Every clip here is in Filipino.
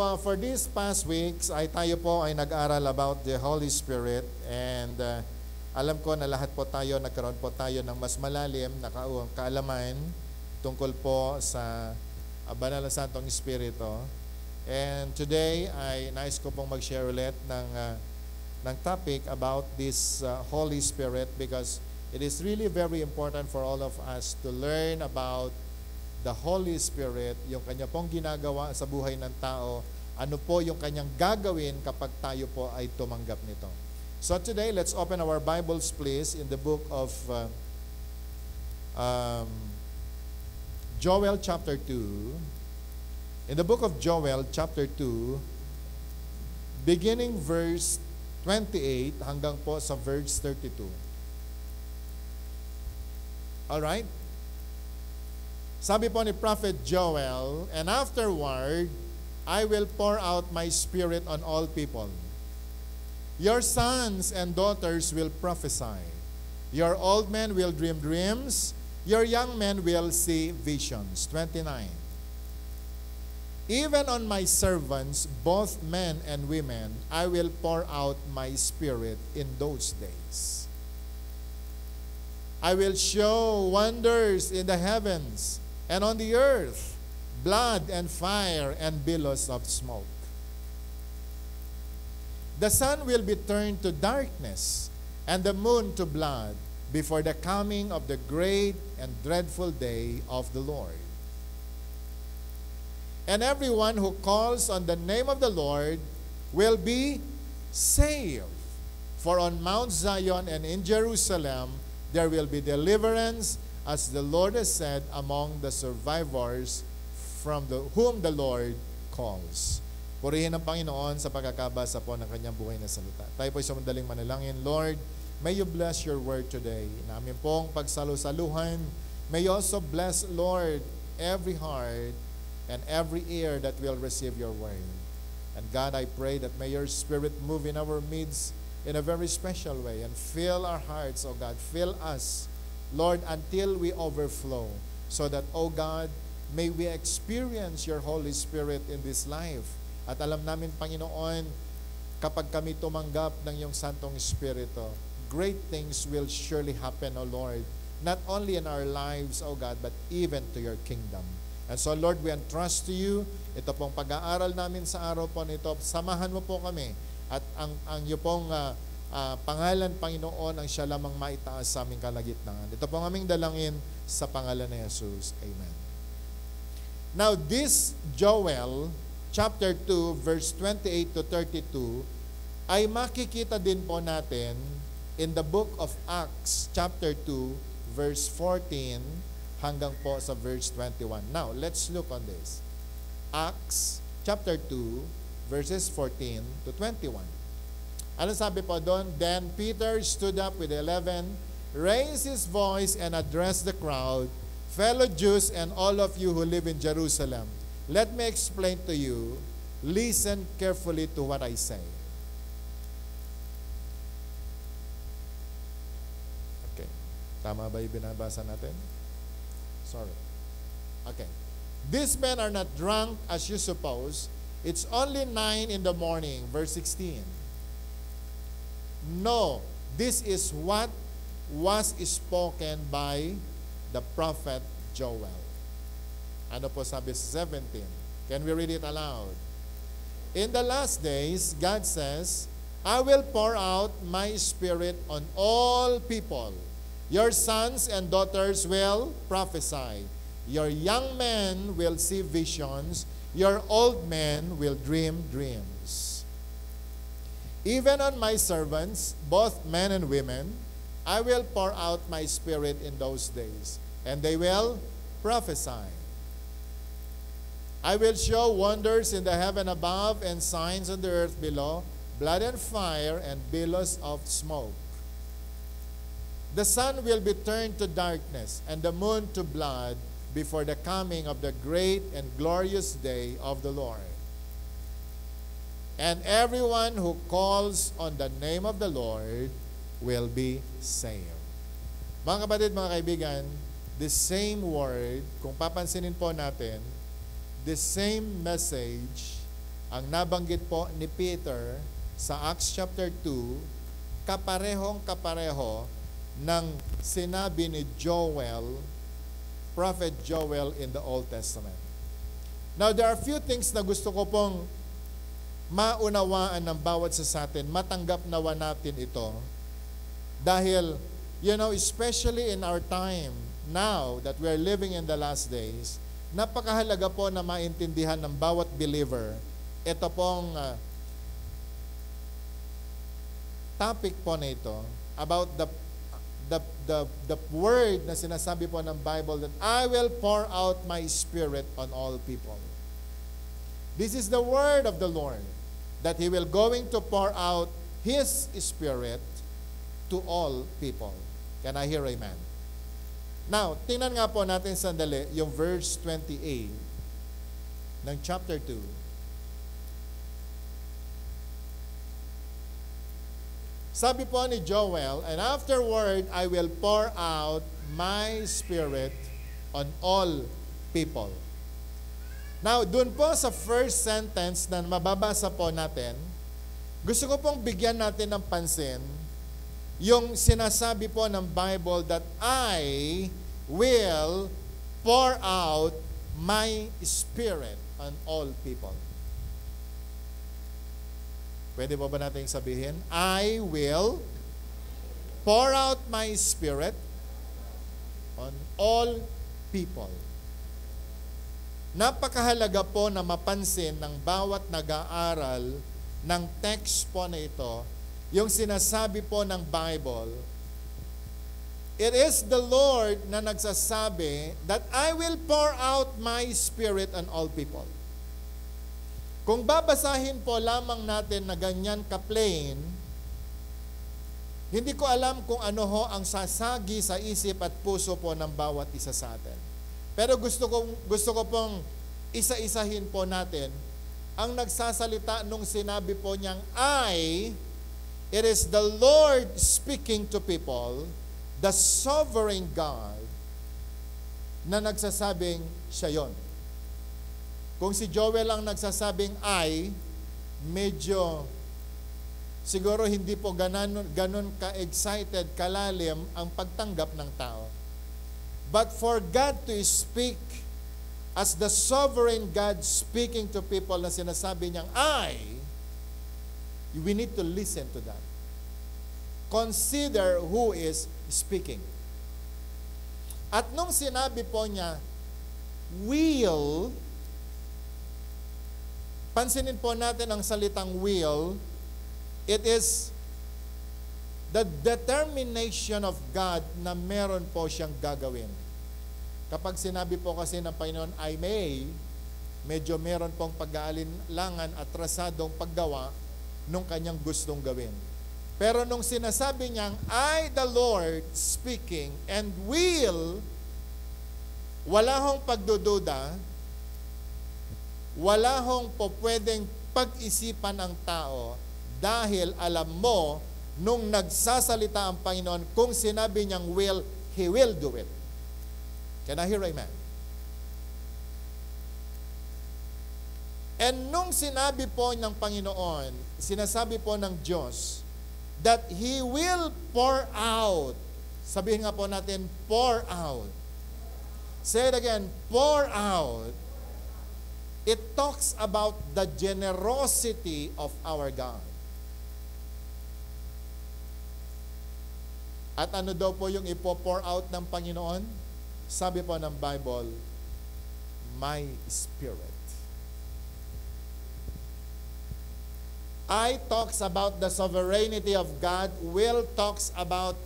Uh, for these past weeks ay tayo po ay nag-aral about the Holy Spirit and uh, alam ko na lahat po tayo nagkaroon po tayo ng mas malalim na ka- kaalaman tungkol po sa uh, Banal na Santong Espiritu. And today ay nais ko pong mag-share ulit ng uh, ng topic about this uh, Holy Spirit because it is really very important for all of us to learn about the Holy Spirit, yung kanya pong ginagawa sa buhay ng tao, ano po yung kanyang gagawin kapag tayo po ay tumanggap nito. So today, let's open our Bibles please in the book of uh, um, Joel chapter 2. In the book of Joel chapter 2, beginning verse 28 hanggang po sa verse 32. All right? Sabi po ni Prophet Joel, And afterward, I will pour out my spirit on all people. Your sons and daughters will prophesy. Your old men will dream dreams. Your young men will see visions. 29. Even on my servants, both men and women, I will pour out my spirit in those days. I will show wonders in the heavens and on the earth, blood and fire and billows of smoke. The sun will be turned to darkness and the moon to blood before the coming of the great and dreadful day of the Lord. And everyone who calls on the name of the Lord will be saved. For on Mount Zion and in Jerusalem there will be deliverance as the Lord has said among the survivors from the, whom the Lord calls. Purihin ang Panginoon sa pagkakabasa po ng kanyang buhay na salita. Tayo po sa madaling manalangin. Lord, may you bless your word today. Namin pong pagsalusaluhan. May you also bless, Lord, every heart and every ear that will receive your word. And God, I pray that may your spirit move in our midst in a very special way and fill our hearts, oh God. Fill us Lord, until we overflow, so that, O God, may we experience your Holy Spirit in this life. At alam namin, Panginoon, kapag kami tumanggap ng iyong Santong Espiritu, great things will surely happen, O Lord, not only in our lives, O God, but even to your kingdom. And so, Lord, we entrust to you, ito pong pag-aaral namin sa araw po nito, samahan mo po kami at ang, ang iyo pong uh, uh, pangalan Panginoon ang siya lamang maitaas sa aming kalagitnaan. Ito po ang aming dalangin sa pangalan ni Jesus. Amen. Now this Joel chapter 2 verse 28 to 32 ay makikita din po natin in the book of Acts chapter 2 verse 14 hanggang po sa verse 21. Now, let's look on this. Acts chapter 2 verses 14 to 21. Ano sabi po doon? Then Peter stood up with eleven, raised his voice and addressed the crowd, Fellow Jews and all of you who live in Jerusalem, let me explain to you, listen carefully to what I say. Okay. Tama ba yung binabasa natin? Sorry. Okay. These men are not drunk as you suppose. It's only nine in the morning, verse 16. No, this is what was spoken by the prophet Joel. Ano po sabi sa 17? Can we read it aloud? In the last days, God says, I will pour out my spirit on all people. Your sons and daughters will prophesy. Your young men will see visions. Your old men will dream dreams. Even on my servants, both men and women, I will pour out my spirit in those days, and they will prophesy. I will show wonders in the heaven above and signs on the earth below, blood and fire and billows of smoke. The sun will be turned to darkness and the moon to blood before the coming of the great and glorious day of the Lord. And everyone who calls on the name of the Lord will be saved. Mga kapatid, mga kaibigan, the same word, kung papansinin po natin, the same message ang nabanggit po ni Peter sa Acts chapter 2, kaparehong kapareho ng sinabi ni Joel, Prophet Joel in the Old Testament. Now, there are few things na gusto ko pong maunawaan ng bawat sa atin, matanggap nawa natin ito. Dahil, you know, especially in our time, now that we are living in the last days, napakahalaga po na maintindihan ng bawat believer ito pong uh, topic po na ito about the the the the word na sinasabi po ng Bible that I will pour out my spirit on all people. This is the word of the Lord that he will going to pour out his spirit to all people. Can I hear amen? Now, tingnan nga po natin sandali yung verse 28 ng chapter 2. Sabi po ni Joel, And afterward I will pour out my spirit on all people. Now, dun po sa first sentence na mababasa po natin, gusto ko pong bigyan natin ng pansin yung sinasabi po ng Bible that I will pour out my spirit on all people. Pwede po ba natin sabihin? I will pour out my spirit on all people. Napakahalaga po na mapansin ng bawat nag-aaral ng text po na ito, yung sinasabi po ng Bible, It is the Lord na nagsasabi that I will pour out my spirit on all people. Kung babasahin po lamang natin na ganyan ka-plain, hindi ko alam kung ano ho ang sasagi sa isip at puso po ng bawat isa sa atin. Pero gusto ko, gusto ko pong isa-isahin po natin ang nagsasalita nung sinabi po niyang, I, it is the Lord speaking to people, the sovereign God, na nagsasabing siya yon. Kung si Joel ang nagsasabing I, medyo siguro hindi po ganon, ganon ka-excited, kalalim ang pagtanggap ng tao. But for God to speak as the sovereign God speaking to people na sinasabi niyang I, we need to listen to that. Consider who is speaking. At nung sinabi po niya, will, Pansinin po natin ang salitang will. It is the determination of God na meron po siyang gagawin. Kapag sinabi po kasi ng Panginoon, I may, medyo meron pong pag-aalinlangan at trasadong paggawa nung kanyang gustong gawin. Pero nung sinasabi niyang, I, the Lord, speaking, and will, wala hong pagdududa, wala hong po pwedeng pag-isipan ang tao dahil alam mo, nung nagsasalita ang Panginoon, kung sinabi niyang will, He will do it. Can I hear amen? And nung sinabi po ng Panginoon, sinasabi po ng Diyos, that He will pour out. Sabihin nga po natin, pour out. Say it again, pour out it talks about the generosity of our God. At ano daw po yung ipo-pour out ng Panginoon? Sabi po ng Bible, My Spirit. I talks about the sovereignty of God. Will talks about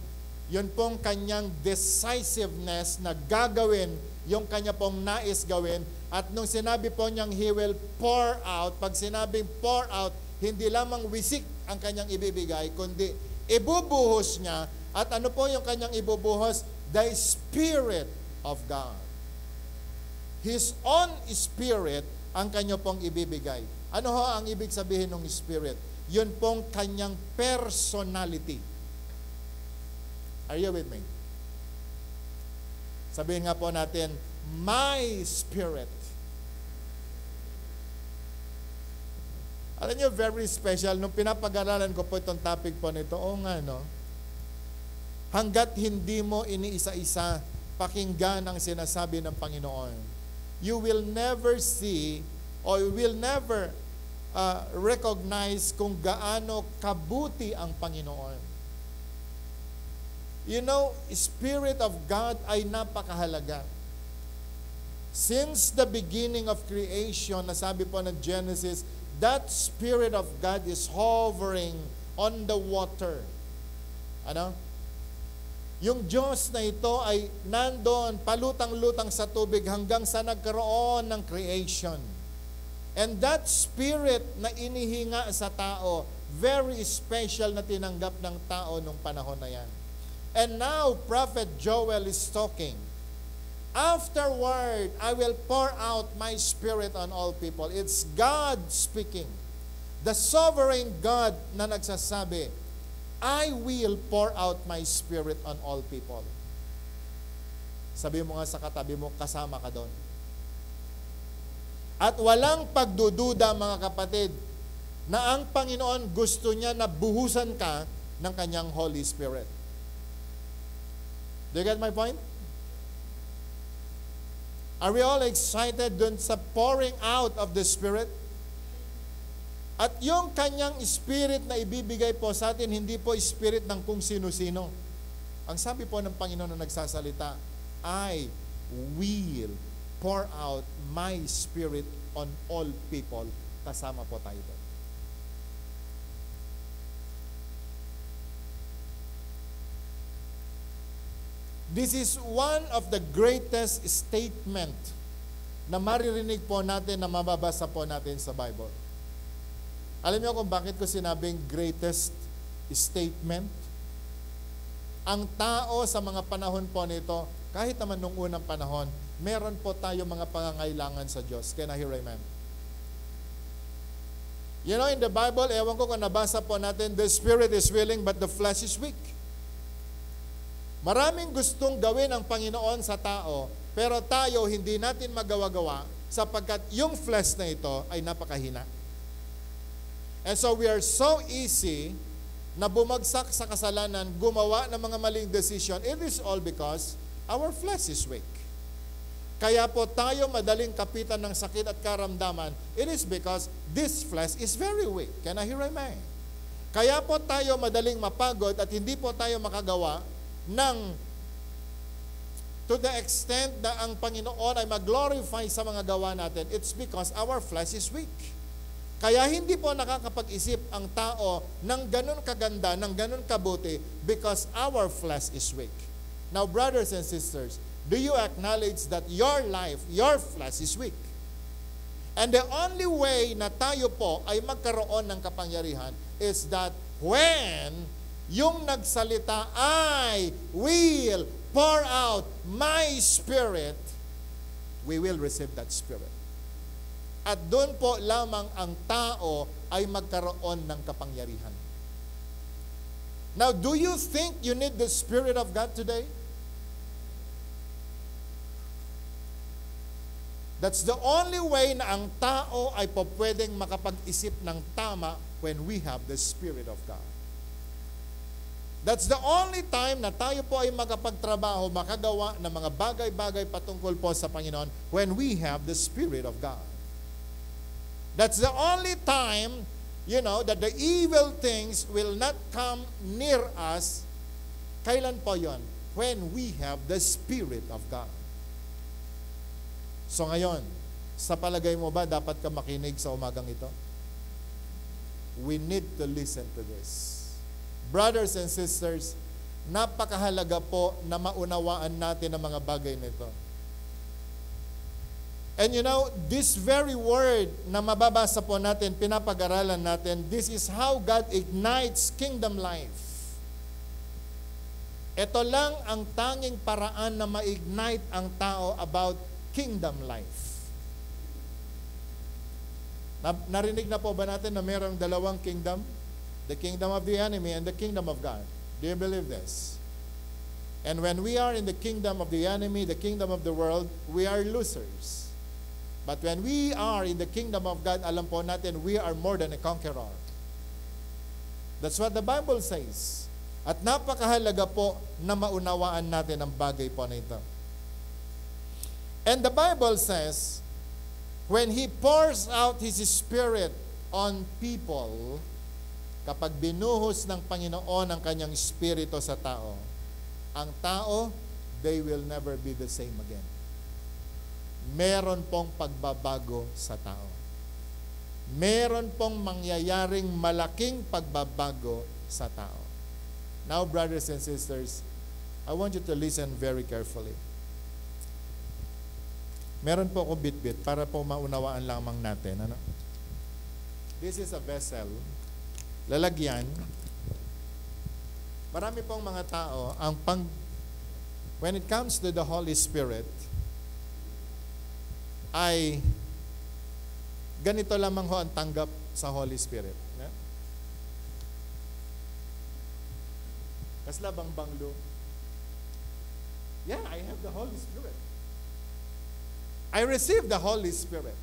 yun pong kanyang decisiveness na gagawin yung kanya pong nais gawin at nung sinabi po niyang He will pour out, pag sinabing pour out, hindi lamang wisik ang kanyang ibibigay, kundi ibubuhos niya. At ano po yung kanyang ibubuhos? The Spirit of God. His own Spirit ang kanya pong ibibigay. Ano ho ang ibig sabihin ng Spirit? Yun pong kanyang personality. Are you with me? Sabihin nga po natin, my spirit. Alam niyo, very special. Nung pinapag-aralan ko po itong topic po nito, oo nga, no? Hanggat hindi mo iniisa-isa pakinggan ang sinasabi ng Panginoon, you will never see or you will never uh, recognize kung gaano kabuti ang Panginoon. You know, Spirit of God ay napakahalaga. Since the beginning of creation, nasabi po ng Genesis, that Spirit of God is hovering on the water. Ano? Yung Diyos na ito ay nandoon, palutang-lutang sa tubig hanggang sa nagkaroon ng creation. And that spirit na inihinga sa tao, very special na tinanggap ng tao nung panahon na yan. And now, Prophet Joel is talking. Afterward, I will pour out my spirit on all people. It's God speaking. The sovereign God na nagsasabi, I will pour out my spirit on all people. Sabi mo nga sa katabi mo, kasama ka doon. At walang pagdududa mga kapatid, na ang Panginoon gusto niya na buhusan ka ng kanyang Holy Spirit. Do you get my point? Are we all excited dun sa pouring out of the Spirit? At yung kanyang spirit na ibibigay po sa atin, hindi po spirit ng kung sino-sino. Ang sabi po ng Panginoon na nagsasalita, I will pour out my spirit on all people. Kasama po tayo doon. This is one of the greatest statement na maririnig po natin na mababasa po natin sa Bible. Alam niyo kung bakit ko sinabing greatest statement? Ang tao sa mga panahon po nito, kahit naman nung unang panahon, meron po tayo mga pangangailangan sa Diyos. Can I hear amen? You know, in the Bible, ewan ko kung nabasa po natin, the spirit is willing but the flesh is weak. Maraming gustong gawin ang Panginoon sa tao, pero tayo hindi natin magawa-gawa sapagkat yung flesh na ito ay napakahina. And so we are so easy na bumagsak sa kasalanan, gumawa ng mga maling decision. It is all because our flesh is weak. Kaya po tayo madaling kapitan ng sakit at karamdaman. It is because this flesh is very weak. Can I hear amen? Kaya po tayo madaling mapagod at hindi po tayo makagawa ng to the extent na ang Panginoon ay mag-glorify sa mga gawa natin, it's because our flesh is weak. Kaya hindi po nakakapag-isip ang tao ng ganun kaganda, ng ganun kabuti, because our flesh is weak. Now, brothers and sisters, do you acknowledge that your life, your flesh is weak? And the only way na tayo po ay magkaroon ng kapangyarihan is that when yung nagsalita, I will pour out my spirit, we will receive that spirit. At doon po lamang ang tao ay magkaroon ng kapangyarihan. Now, do you think you need the Spirit of God today? That's the only way na ang tao ay po pwedeng makapag-isip ng tama when we have the Spirit of God. That's the only time na tayo po ay makapagtrabaho, makagawa ng mga bagay-bagay patungkol po sa Panginoon when we have the Spirit of God. That's the only time, you know, that the evil things will not come near us. Kailan po yon? When we have the Spirit of God. So ngayon, sa palagay mo ba dapat ka makinig sa umagang ito? We need to listen to this. Brothers and sisters, napakahalaga po na maunawaan natin ang mga bagay nito. And you know, this very word na mababasa po natin, pinapag-aralan natin, this is how God ignites kingdom life. Ito lang ang tanging paraan na ma-ignite ang tao about kingdom life. Narinig na po ba natin na mayroong dalawang kingdom? The kingdom of the enemy and the kingdom of God. Do you believe this? And when we are in the kingdom of the enemy, the kingdom of the world, we are losers. But when we are in the kingdom of God, alam po natin, we are more than a conqueror. That's what the Bible says. At napakahalaga po na maunawaan natin ang bagay po na ito. And the Bible says, when He pours out His Spirit on people, kapag binuhos ng Panginoon ang kanyang Espiritu sa tao, ang tao, they will never be the same again. Meron pong pagbabago sa tao. Meron pong mangyayaring malaking pagbabago sa tao. Now, brothers and sisters, I want you to listen very carefully. Meron po ako bit-bit para po maunawaan lamang natin. Ano? This is a vessel. Lalagyan. Marami pong mga tao ang pang when it comes to the Holy Spirit ay ganito lamang ho ang tanggap sa Holy Spirit. Kasla bang banglo? Yeah, I have the Holy Spirit. I received the Holy Spirit.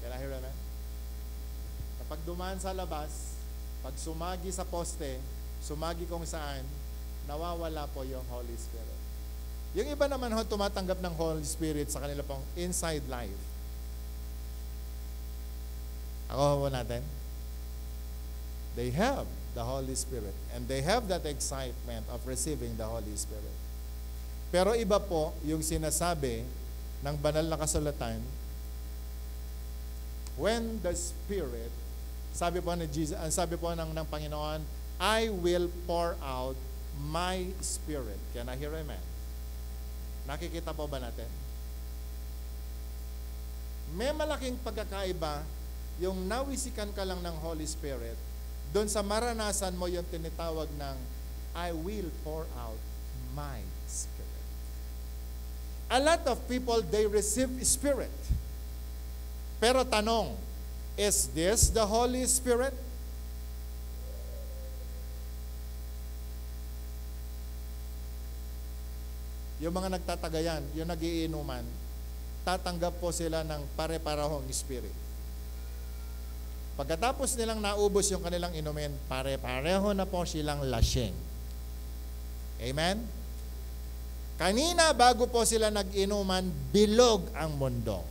Can I hear that? Kapag dumaan sa labas, pag sumagi sa poste, sumagi kung saan, nawawala po yung Holy Spirit. Yung iba naman ho, tumatanggap ng Holy Spirit sa kanila pong inside life. Ako ho natin. They have the Holy Spirit and they have that excitement of receiving the Holy Spirit. Pero iba po yung sinasabi ng banal na kasulatan when the Spirit sabi po ni Jesus, ang sabi po ng, ng Panginoon, I will pour out my spirit. Can I hear amen? Nakikita po ba natin? May malaking pagkakaiba yung nawisikan ka lang ng Holy Spirit doon sa maranasan mo yung tinitawag ng I will pour out my spirit. A lot of people, they receive spirit. Pero tanong, is this the Holy Spirit? Yung mga nagtatagayan, yung nagiinuman, tatanggap po sila ng pare-parahong spirit. Pagkatapos nilang naubos yung kanilang inumin, pare-pareho na po silang lasing. Amen? Kanina bago po sila nag-inuman, bilog ang mundo.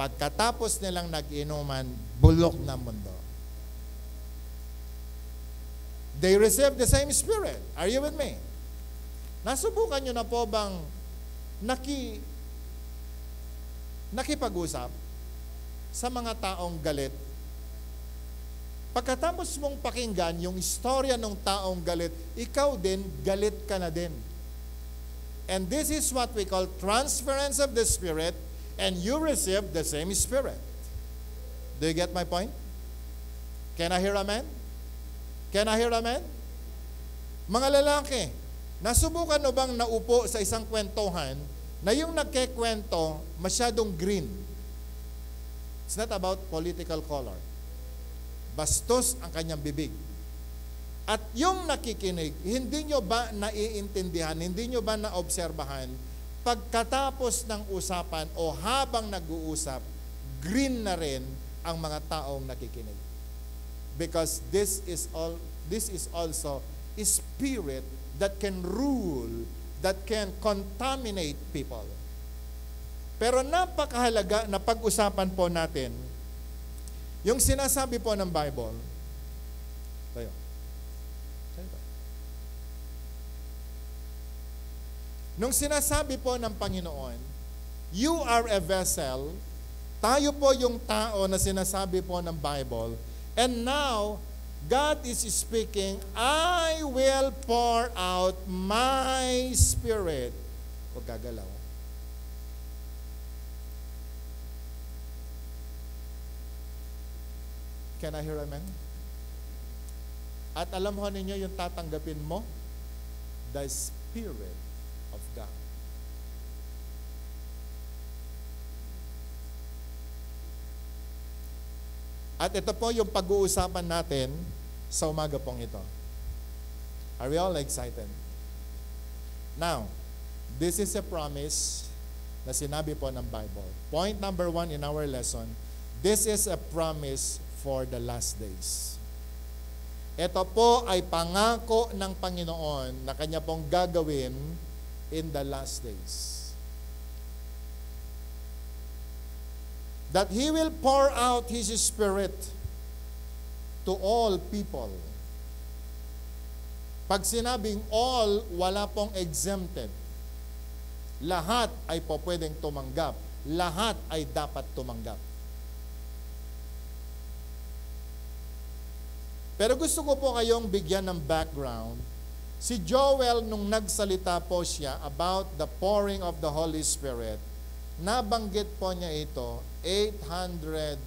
Pagkatapos nilang nag-inuman, bulok na mundo. They receive the same spirit. Are you with me? Nasubukan nyo na po bang naki, nakipag-usap sa mga taong galit? Pagkatapos mong pakinggan yung istorya ng taong galit, ikaw din, galit ka na din. And this is what we call transference of the Spirit and you receive the same Spirit. Do you get my point? Can I hear amen? Can I hear amen? Mga lalaki, nasubukan mo bang naupo sa isang kwentuhan na yung nagkekwento masyadong green? It's not about political color. Bastos ang kanyang bibig. At yung nakikinig, hindi nyo ba naiintindihan, hindi nyo ba naobserbahan, pagkatapos ng usapan o habang nag-uusap, green na rin ang mga taong nakikinig. Because this is all this is also spirit that can rule, that can contaminate people. Pero napakahalaga na pag-usapan po natin yung sinasabi po ng Bible. Tayo. Nung sinasabi po ng Panginoon, you are a vessel, tayo po yung tao na sinasabi po ng Bible, and now, God is speaking, I will pour out my spirit. Huwag gagalaw. Can I hear amen? At alam ho ninyo yung tatanggapin mo? The Spirit of God. At ito po yung pag-uusapan natin sa umaga pong ito. Are we all excited? Now, this is a promise na sinabi po ng Bible. Point number one in our lesson, this is a promise for the last days. Ito po ay pangako ng Panginoon na kanya pong gagawin in the last days. That He will pour out His Spirit to all people. Pag sinabing all, wala pong exempted. Lahat ay po pwedeng tumanggap. Lahat ay dapat tumanggap. Pero gusto ko po kayong bigyan ng background. Si Joel, nung nagsalita po siya about the pouring of the Holy Spirit, nabanggit po niya ito 800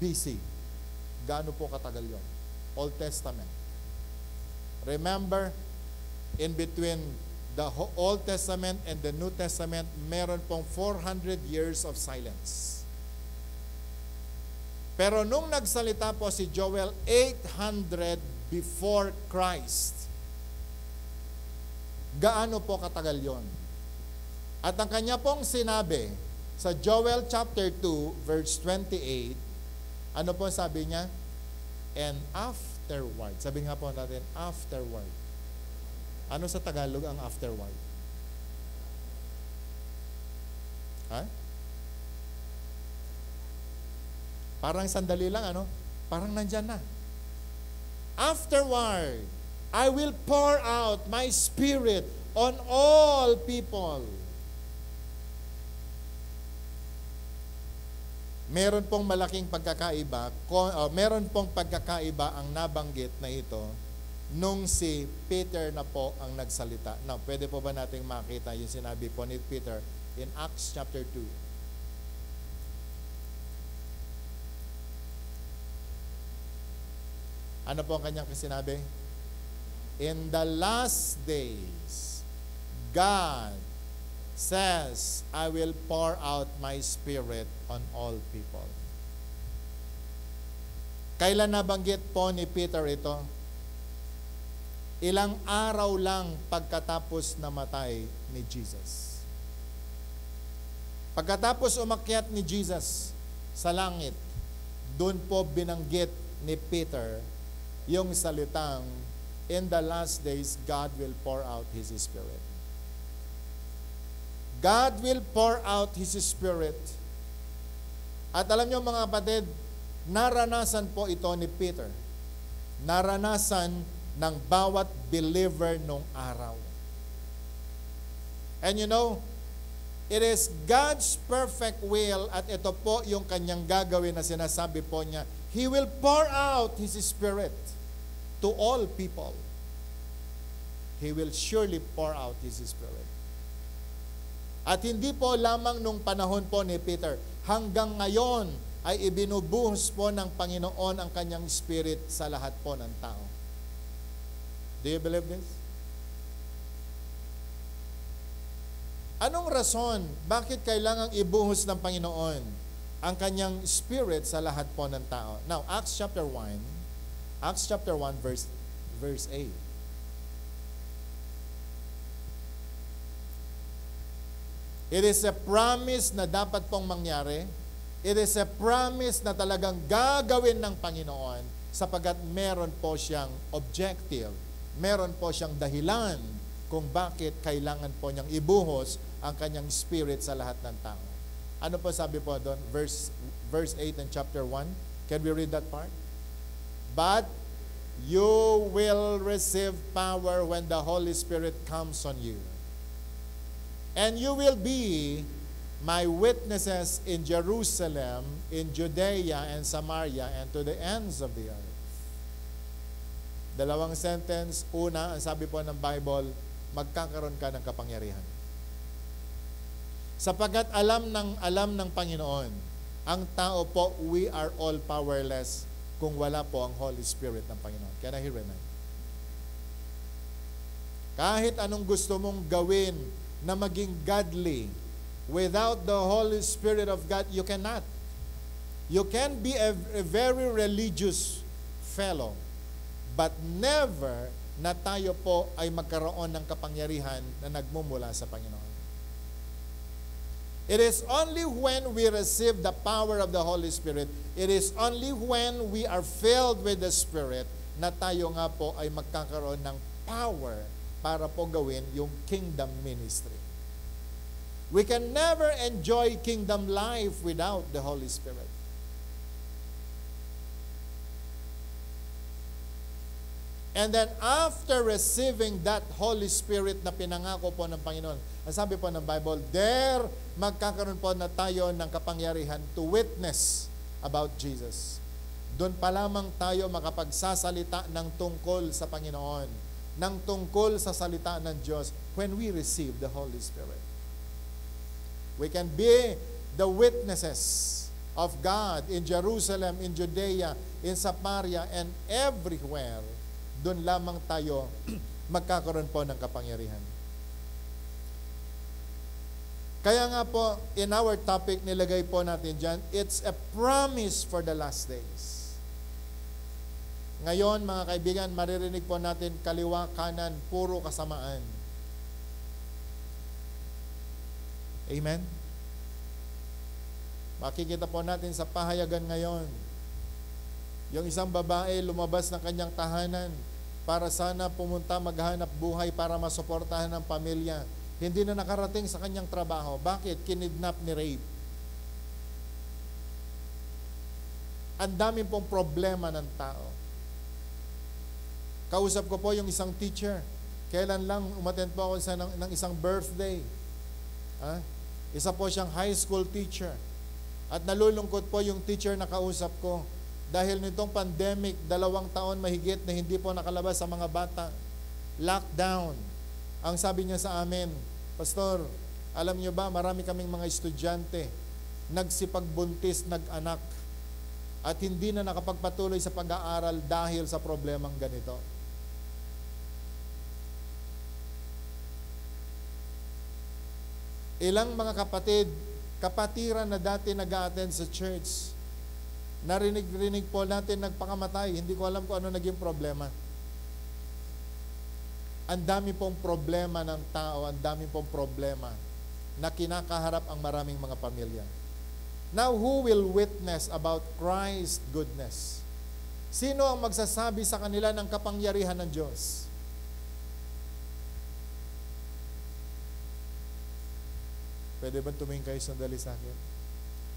BC. Gaano po katagal yon? Old Testament. Remember, in between the Old Testament and the New Testament, meron pong 400 years of silence. Pero nung nagsalita po si Joel 800 before Christ, gaano po katagal yon? At ang kanya pong sinabi sa Joel chapter 2 verse 28, ano po sabi niya? And afterward. Sabi nga po natin, afterward. Ano sa Tagalog ang afterward? Ha? Parang sandali lang, ano? Parang nandyan na. Afterward, I will pour out my spirit on all people. Meron pong malaking pagkakaiba, uh, meron pong pagkakaiba ang nabanggit na ito nung si Peter na po ang nagsalita. Now, pwede po ba nating makita yung sinabi po ni Peter in Acts chapter 2? Ano po ang kanyang sinabi? In the last days, God says, I will pour out my spirit on all people. Kailan nabanggit po ni Peter ito? Ilang araw lang pagkatapos namatay ni Jesus. Pagkatapos umakyat ni Jesus sa langit, doon po binanggit ni Peter yung salitang, in the last days, God will pour out His Spirit. God will pour out His Spirit. At alam niyo mga kapatid, naranasan po ito ni Peter. Naranasan ng bawat believer nung araw. And you know, it is God's perfect will at ito po yung kanyang gagawin na sinasabi po niya, He will pour out His Spirit to all people, He will surely pour out His Spirit. At hindi po lamang nung panahon po ni Peter, hanggang ngayon ay ibinubuhos po ng Panginoon ang kanyang Spirit sa lahat po ng tao. Do you believe this? Anong rason? Bakit kailangang ibuhos ng Panginoon ang kanyang Spirit sa lahat po ng tao? Now, Acts chapter 1, Acts chapter 1 verse verse 8. It is a promise na dapat pong mangyari. It is a promise na talagang gagawin ng Panginoon sapagat meron po siyang objective. Meron po siyang dahilan kung bakit kailangan po niyang ibuhos ang kanyang spirit sa lahat ng tao. Ano po sabi po doon? Verse, verse 8 in chapter 1. Can we read that part? But you will receive power when the Holy Spirit comes on you. And you will be my witnesses in Jerusalem, in Judea and Samaria, and to the ends of the earth. Dalawang sentence. Una, ang sabi po ng Bible, magkakaroon ka ng kapangyarihan. Sapagat alam ng alam ng Panginoon, ang tao po, we are all powerless kung wala po ang Holy Spirit ng Panginoon. Can I hear amen? Kahit anong gusto mong gawin na maging godly, without the Holy Spirit of God, you cannot. You can be a, a very religious fellow, but never na tayo po ay magkaroon ng kapangyarihan na nagmumula sa Panginoon. It is only when we receive the power of the Holy Spirit, it is only when we are filled with the Spirit na tayo nga po ay magkakaroon ng power para po gawin yung kingdom ministry. We can never enjoy kingdom life without the Holy Spirit. And then after receiving that Holy Spirit na pinangako po ng Panginoon, ang sabi po ng Bible, there magkakaroon po na tayo ng kapangyarihan to witness about Jesus. Doon pa lamang tayo makapagsasalita ng tungkol sa Panginoon, ng tungkol sa salita ng Diyos when we receive the Holy Spirit. We can be the witnesses of God in Jerusalem, in Judea, in Samaria, and everywhere doon lamang tayo magkakaroon po ng kapangyarihan. Kaya nga po, in our topic, nilagay po natin dyan, it's a promise for the last days. Ngayon, mga kaibigan, maririnig po natin kaliwa, kanan, puro kasamaan. Amen? Makikita po natin sa pahayagan ngayon, yung isang babae lumabas ng kanyang tahanan para sana pumunta maghanap buhay para masuportahan ng pamilya. Hindi na nakarating sa kanyang trabaho. Bakit? Kinidnap ni rape. Ang dami pong problema ng tao. Kausap ko po yung isang teacher. Kailan lang umattend po ako sa ng, ng isang birthday. Ha? Isa po siyang high school teacher. At nalulungkot po yung teacher na kausap ko dahil nitong pandemic, dalawang taon mahigit na hindi po nakalabas sa mga bata. Lockdown. Ang sabi niya sa amin, Pastor, alam niyo ba, marami kaming mga estudyante, nagsipagbuntis, nag-anak, at hindi na nakapagpatuloy sa pag-aaral dahil sa problemang ganito. Ilang mga kapatid, kapatiran na dati nag attend sa church, Narinig-rinig po natin nagpakamatay. Hindi ko alam kung ano naging problema. Ang dami pong problema ng tao, ang dami pong problema na kinakaharap ang maraming mga pamilya. Now, who will witness about Christ's goodness? Sino ang magsasabi sa kanila ng kapangyarihan ng Diyos? Pwede ba tumingin kayo sandali sa akin?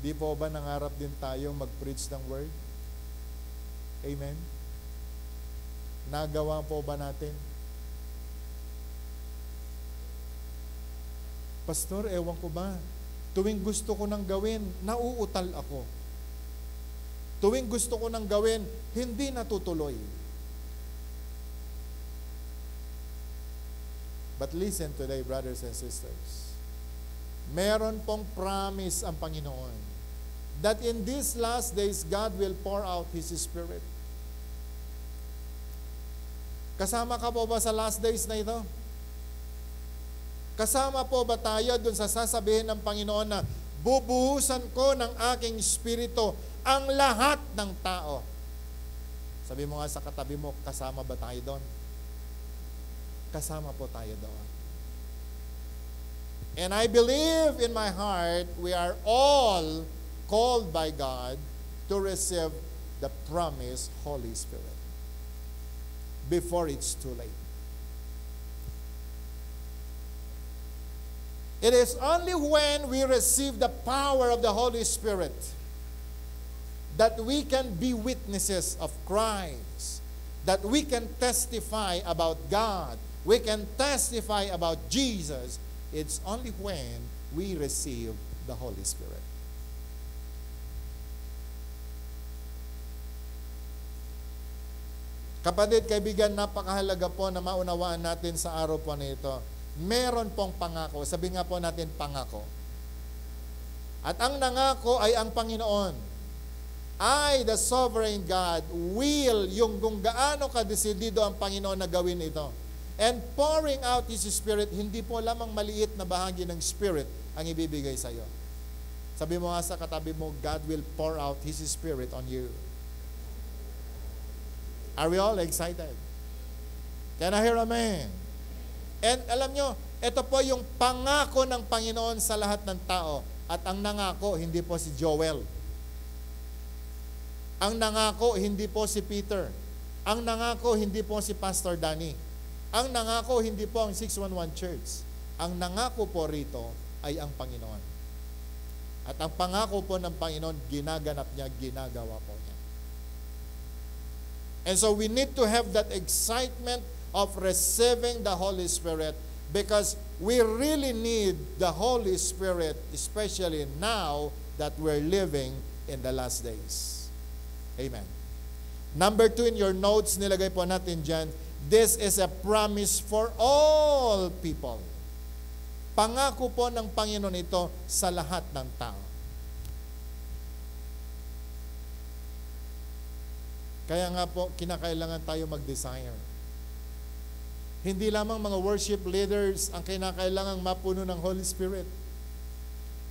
Di po ba nangarap din tayong mag-preach ng word? Amen? Nagawa po ba natin? Pastor, ewan ko ba? Tuwing gusto ko nang gawin, nauutal ako. Tuwing gusto ko nang gawin, hindi natutuloy. But listen today, brothers and sisters. Meron pong promise ang Panginoon that in these last days, God will pour out His Spirit. Kasama ka po ba sa last days na ito? Kasama po ba tayo dun sa sasabihin ng Panginoon na bubuhusan ko ng aking Espiritu ang lahat ng tao? Sabi mo nga sa katabi mo, kasama ba tayo doon? Kasama po tayo doon. And I believe in my heart, we are all called by God to receive the promised Holy Spirit before it's too late. It is only when we receive the power of the Holy Spirit that we can be witnesses of Christ, that we can testify about God, we can testify about Jesus. It's only when we receive the Holy Spirit. Kapatid, kaibigan, napakahalaga po na maunawaan natin sa araw po na ito. Meron pong pangako. Sabi nga po natin pangako. At ang nangako ay ang Panginoon. I, the sovereign God, will yung kung gaano kadesidido ang Panginoon na gawin ito. And pouring out His Spirit, hindi po lamang maliit na bahagi ng Spirit ang ibibigay sa iyo. Sabi mo nga sa katabi mo, God will pour out His Spirit on you. Are we all excited? Can I hear amen? And alam nyo, ito po yung pangako ng Panginoon sa lahat ng tao. At ang nangako, hindi po si Joel. Ang nangako, hindi po si Peter. Ang nangako, hindi po si Pastor Danny. Ang nangako, hindi po ang 611 Church. Ang nangako po rito ay ang Panginoon. At ang pangako po ng Panginoon, ginaganap niya, ginagawa po niya. And so we need to have that excitement of receiving the Holy Spirit because we really need the Holy Spirit, especially now that we're living in the last days. Amen. Number two, in your notes, nilagay po natin dyan, this is a promise for all people. Pangako po ng Panginoon ito sa lahat ng tao. Kaya nga po, kinakailangan tayo mag-desire. Hindi lamang mga worship leaders ang kinakailangang mapuno ng Holy Spirit.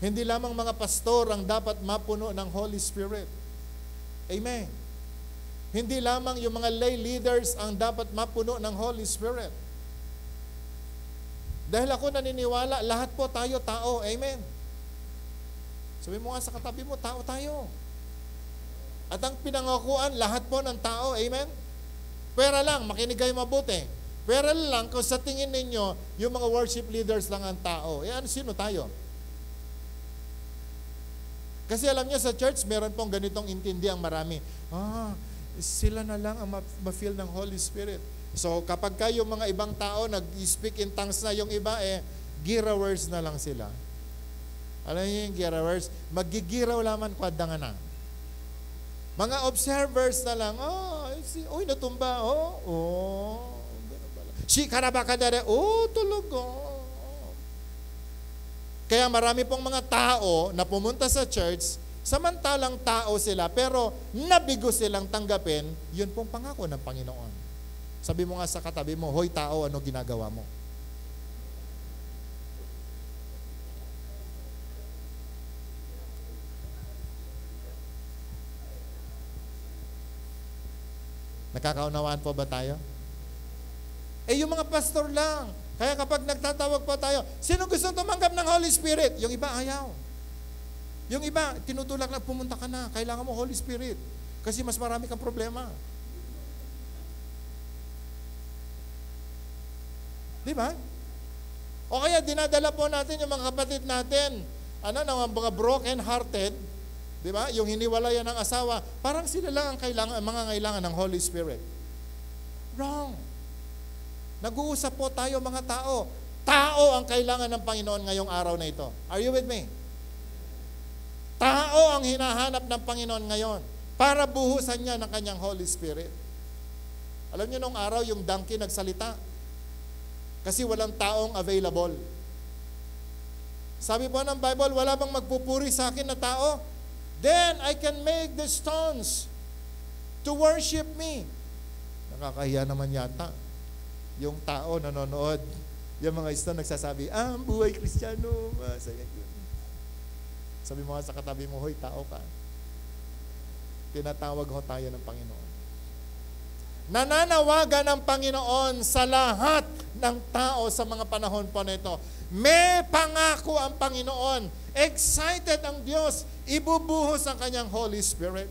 Hindi lamang mga pastor ang dapat mapuno ng Holy Spirit. Amen. Hindi lamang yung mga lay leaders ang dapat mapuno ng Holy Spirit. Dahil ako naniniwala, lahat po tayo tao. Amen. Sabi mo nga sa katabi mo, tao tayo. At ang pinangakuan, lahat po ng tao. Amen. Pera lang, makinig kayo mabuti. Pera lang kung sa tingin ninyo, yung mga worship leaders lang ang tao. Eh ano, sino tayo? Kasi alam niyo sa church, meron pong ganitong intindi ang marami. Ah, sila na lang ang ma-feel ng Holy Spirit. So kapag kayo mga ibang tao nag-speak in tongues na yung iba eh girawers na lang sila. Alam niyo yung girawers? Magigiraw laman kwadanga na. Mga observers na lang, oh, si, uy, natumba, oh, oh, Si karabakadare, oh, tulog, oh. Kaya marami pong mga tao na pumunta sa church, samantalang tao sila, pero nabigo silang tanggapin, yun pong pangako ng Panginoon. Sabi mo nga sa katabi mo, hoy tao, ano ginagawa mo? Nakakaunawaan po ba tayo? Eh yung mga pastor lang. Kaya kapag nagtatawag pa tayo, sino gusto tumanggap ng Holy Spirit? Yung iba ayaw. Yung iba, tinutulak na pumunta ka na. Kailangan mo Holy Spirit. Kasi mas marami kang problema. Di ba? O kaya dinadala po natin yung mga kapatid natin, ano, ng mga broken hearted, di ba? Yung hiniwalayan ng asawa, parang sila lang ang kailangan, mga kailangan ng Holy Spirit. Wrong. Nag-uusap po tayo mga tao. Tao ang kailangan ng Panginoon ngayong araw na ito. Are you with me? Tao ang hinahanap ng Panginoon ngayon para buhusan niya ng kanyang Holy Spirit. Alam niyo nung araw yung donkey nagsalita, kasi walang taong available. Sabi po ng Bible, wala bang magpupuri sa akin na tao? Then I can make the stones to worship me. Nakakahiya naman yata. Yung tao nanonood, yung mga stone nagsasabi, ah, ang buhay kristyano. Ah, Sabi mo nga sa katabi mo, hoy, tao ka. Tinatawag ho tayo ng Panginoon. Nananawagan ng Panginoon sa lahat ng tao sa mga panahon po na ito. May pangako ang Panginoon. Excited ang Diyos. Ibubuhos ang kanyang Holy Spirit.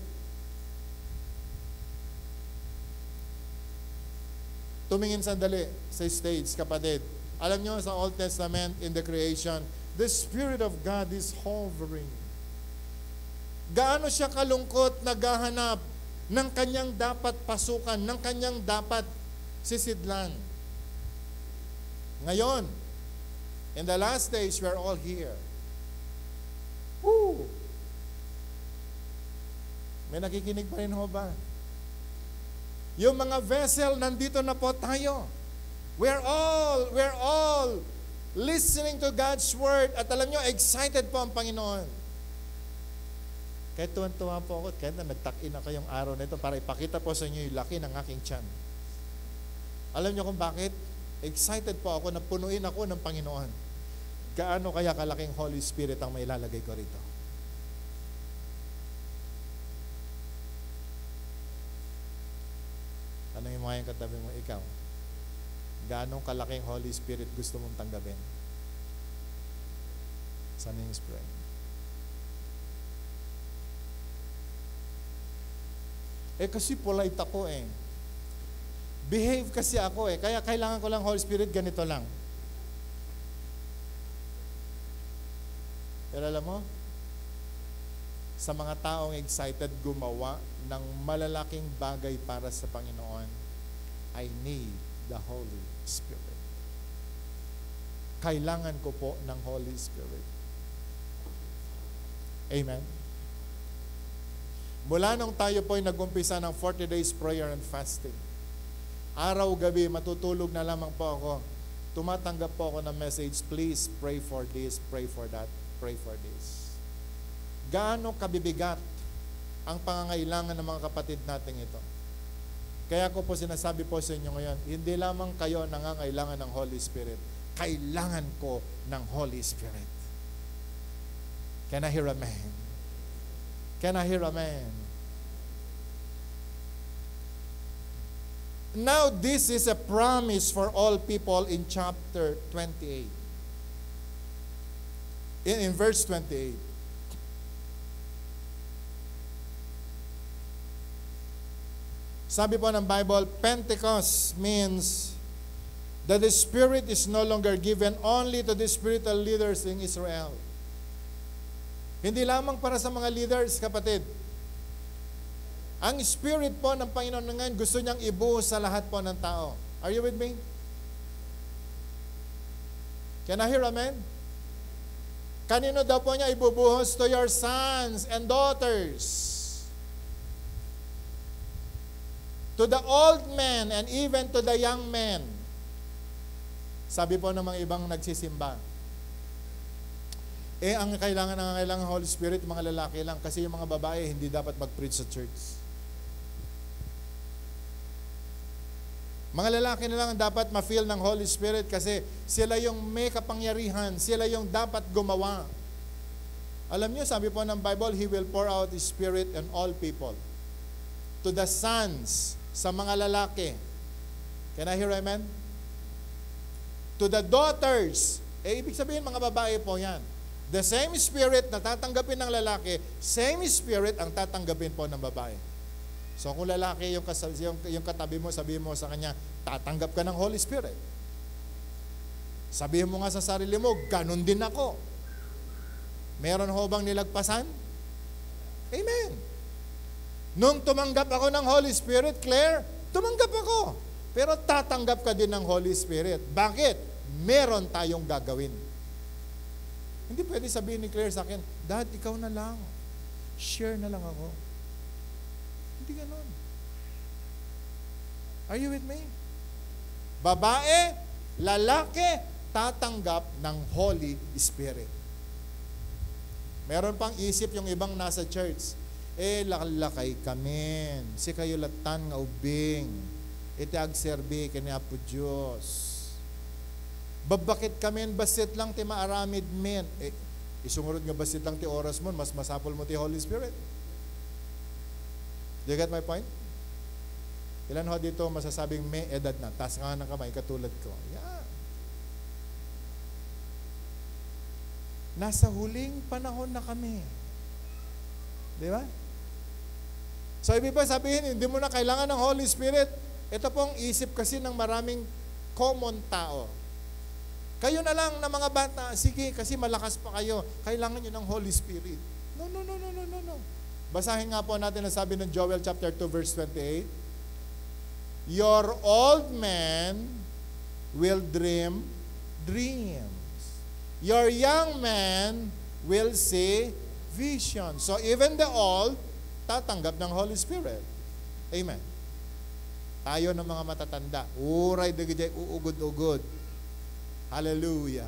Tumingin sandali sa stage, kapatid. Alam nyo sa Old Testament, in the creation, the Spirit of God is hovering. Gaano siya kalungkot naghahanap ng kanyang dapat pasukan, ng kanyang dapat sisidlan. Ngayon, in the last days, we're all here. Woo! May nakikinig pa rin ho ba? Yung mga vessel, nandito na po tayo. We're all, we're all listening to God's Word. At alam nyo, excited po ang Panginoon. Kahit tuwan-tuwa po ako, kahit na nagtakin na kayong araw na para ipakita po sa inyo yung laki ng aking tiyan. Alam niyo kung bakit? Excited po ako na punuin ako ng Panginoon. Gaano kaya kalaking Holy Spirit ang mailalagay ko rito? yung katabi mo, ikaw, ganong kalaking Holy Spirit gusto mong tanggapin? Sa name's pray. Eh kasi polite ako eh. Behave kasi ako eh. Kaya kailangan ko lang Holy Spirit, ganito lang. Pero alam mo, sa mga taong excited gumawa ng malalaking bagay para sa Panginoon, I need the Holy Spirit. Kailangan ko po ng Holy Spirit. Amen. Mula nung tayo po ay nag-umpisa ng 40 days prayer and fasting, araw-gabi, matutulog na lamang po ako. Tumatanggap po ako ng message, please pray for this, pray for that, pray for this. Gaano kabibigat ang pangangailangan ng mga kapatid natin ito. Kaya ko po sinasabi po sa inyo ngayon, hindi lamang kayo nangangailangan ng Holy Spirit, kailangan ko ng Holy Spirit. Can I hear a man? Can I hear a man? Now, this is a promise for all people in chapter 28. In, in verse 28. Sabi po ng Bible, Pentecost means that the Spirit is no longer given only to the spiritual leaders in Israel. Hindi lamang para sa mga leaders, kapatid. Ang Spirit po ng Panginoon ngayon, gusto niyang ibuhos sa lahat po ng tao. Are you with me? Can I hear amen? Kanino daw po niya ibubuhos? To your sons and daughters. To the old men and even to the young men. Sabi po ng mga ibang nagsisimba. Eh, ang kailangan ng kailangan Holy Spirit, mga lalaki lang. Kasi yung mga babae, hindi dapat mag-preach sa church. Mga lalaki na lang dapat ma-feel ng Holy Spirit kasi sila yung may kapangyarihan, sila yung dapat gumawa. Alam niyo, sabi po ng Bible, He will pour out His Spirit on all people. To the sons, sa mga lalaki. Can I hear amen? To the daughters, eh ibig sabihin mga babae po yan. The same spirit na tatanggapin ng lalaki, same spirit ang tatanggapin po ng babae. So kung lalaki yung, kas- yung, yung katabi mo, sabihin mo sa kanya, tatanggap ka ng Holy Spirit. Sabihin mo nga sa sarili mo, ganun din ako. Meron ho bang nilagpasan? Amen. Nung tumanggap ako ng Holy Spirit, Claire, tumanggap ako. Pero tatanggap ka din ng Holy Spirit. Bakit? Meron tayong gagawin. Hindi pwede sabihin ni Claire sa akin, Dad, ikaw na lang. Share na lang ako. Hindi ganon. Are you with me? Babae, lalaki, tatanggap ng Holy Spirit. Meron pang isip yung ibang nasa church. Eh, lakalakay kami. Si kayo latan nga ubing. Iti agserbi kani Apo Diyos. Babakit kami basit lang ti maaramid men. Eh, isungurod nga basit lang ti oras mo, mas masapol mo ti Holy Spirit. Do you get my point? Ilan ho dito masasabing may edad na, taas nga ng kamay, katulad ko. Yeah. Nasa huling panahon na kami. Di ba? So, ibig pa sabihin, hindi mo na kailangan ng Holy Spirit. Ito pong isip kasi ng maraming common tao. Kayo na lang na mga bata, sige, kasi malakas pa kayo, kailangan nyo ng Holy Spirit. No, no, no, no, no, no, no. Basahin nga po natin ang sabi ng Joel chapter 2 verse 28. Your old man will dream dreams. Your young man will see vision. So even the old, tatanggap ng Holy Spirit. Amen. Tayo ng mga matatanda, uray dagijay uugod-ugod. Hallelujah.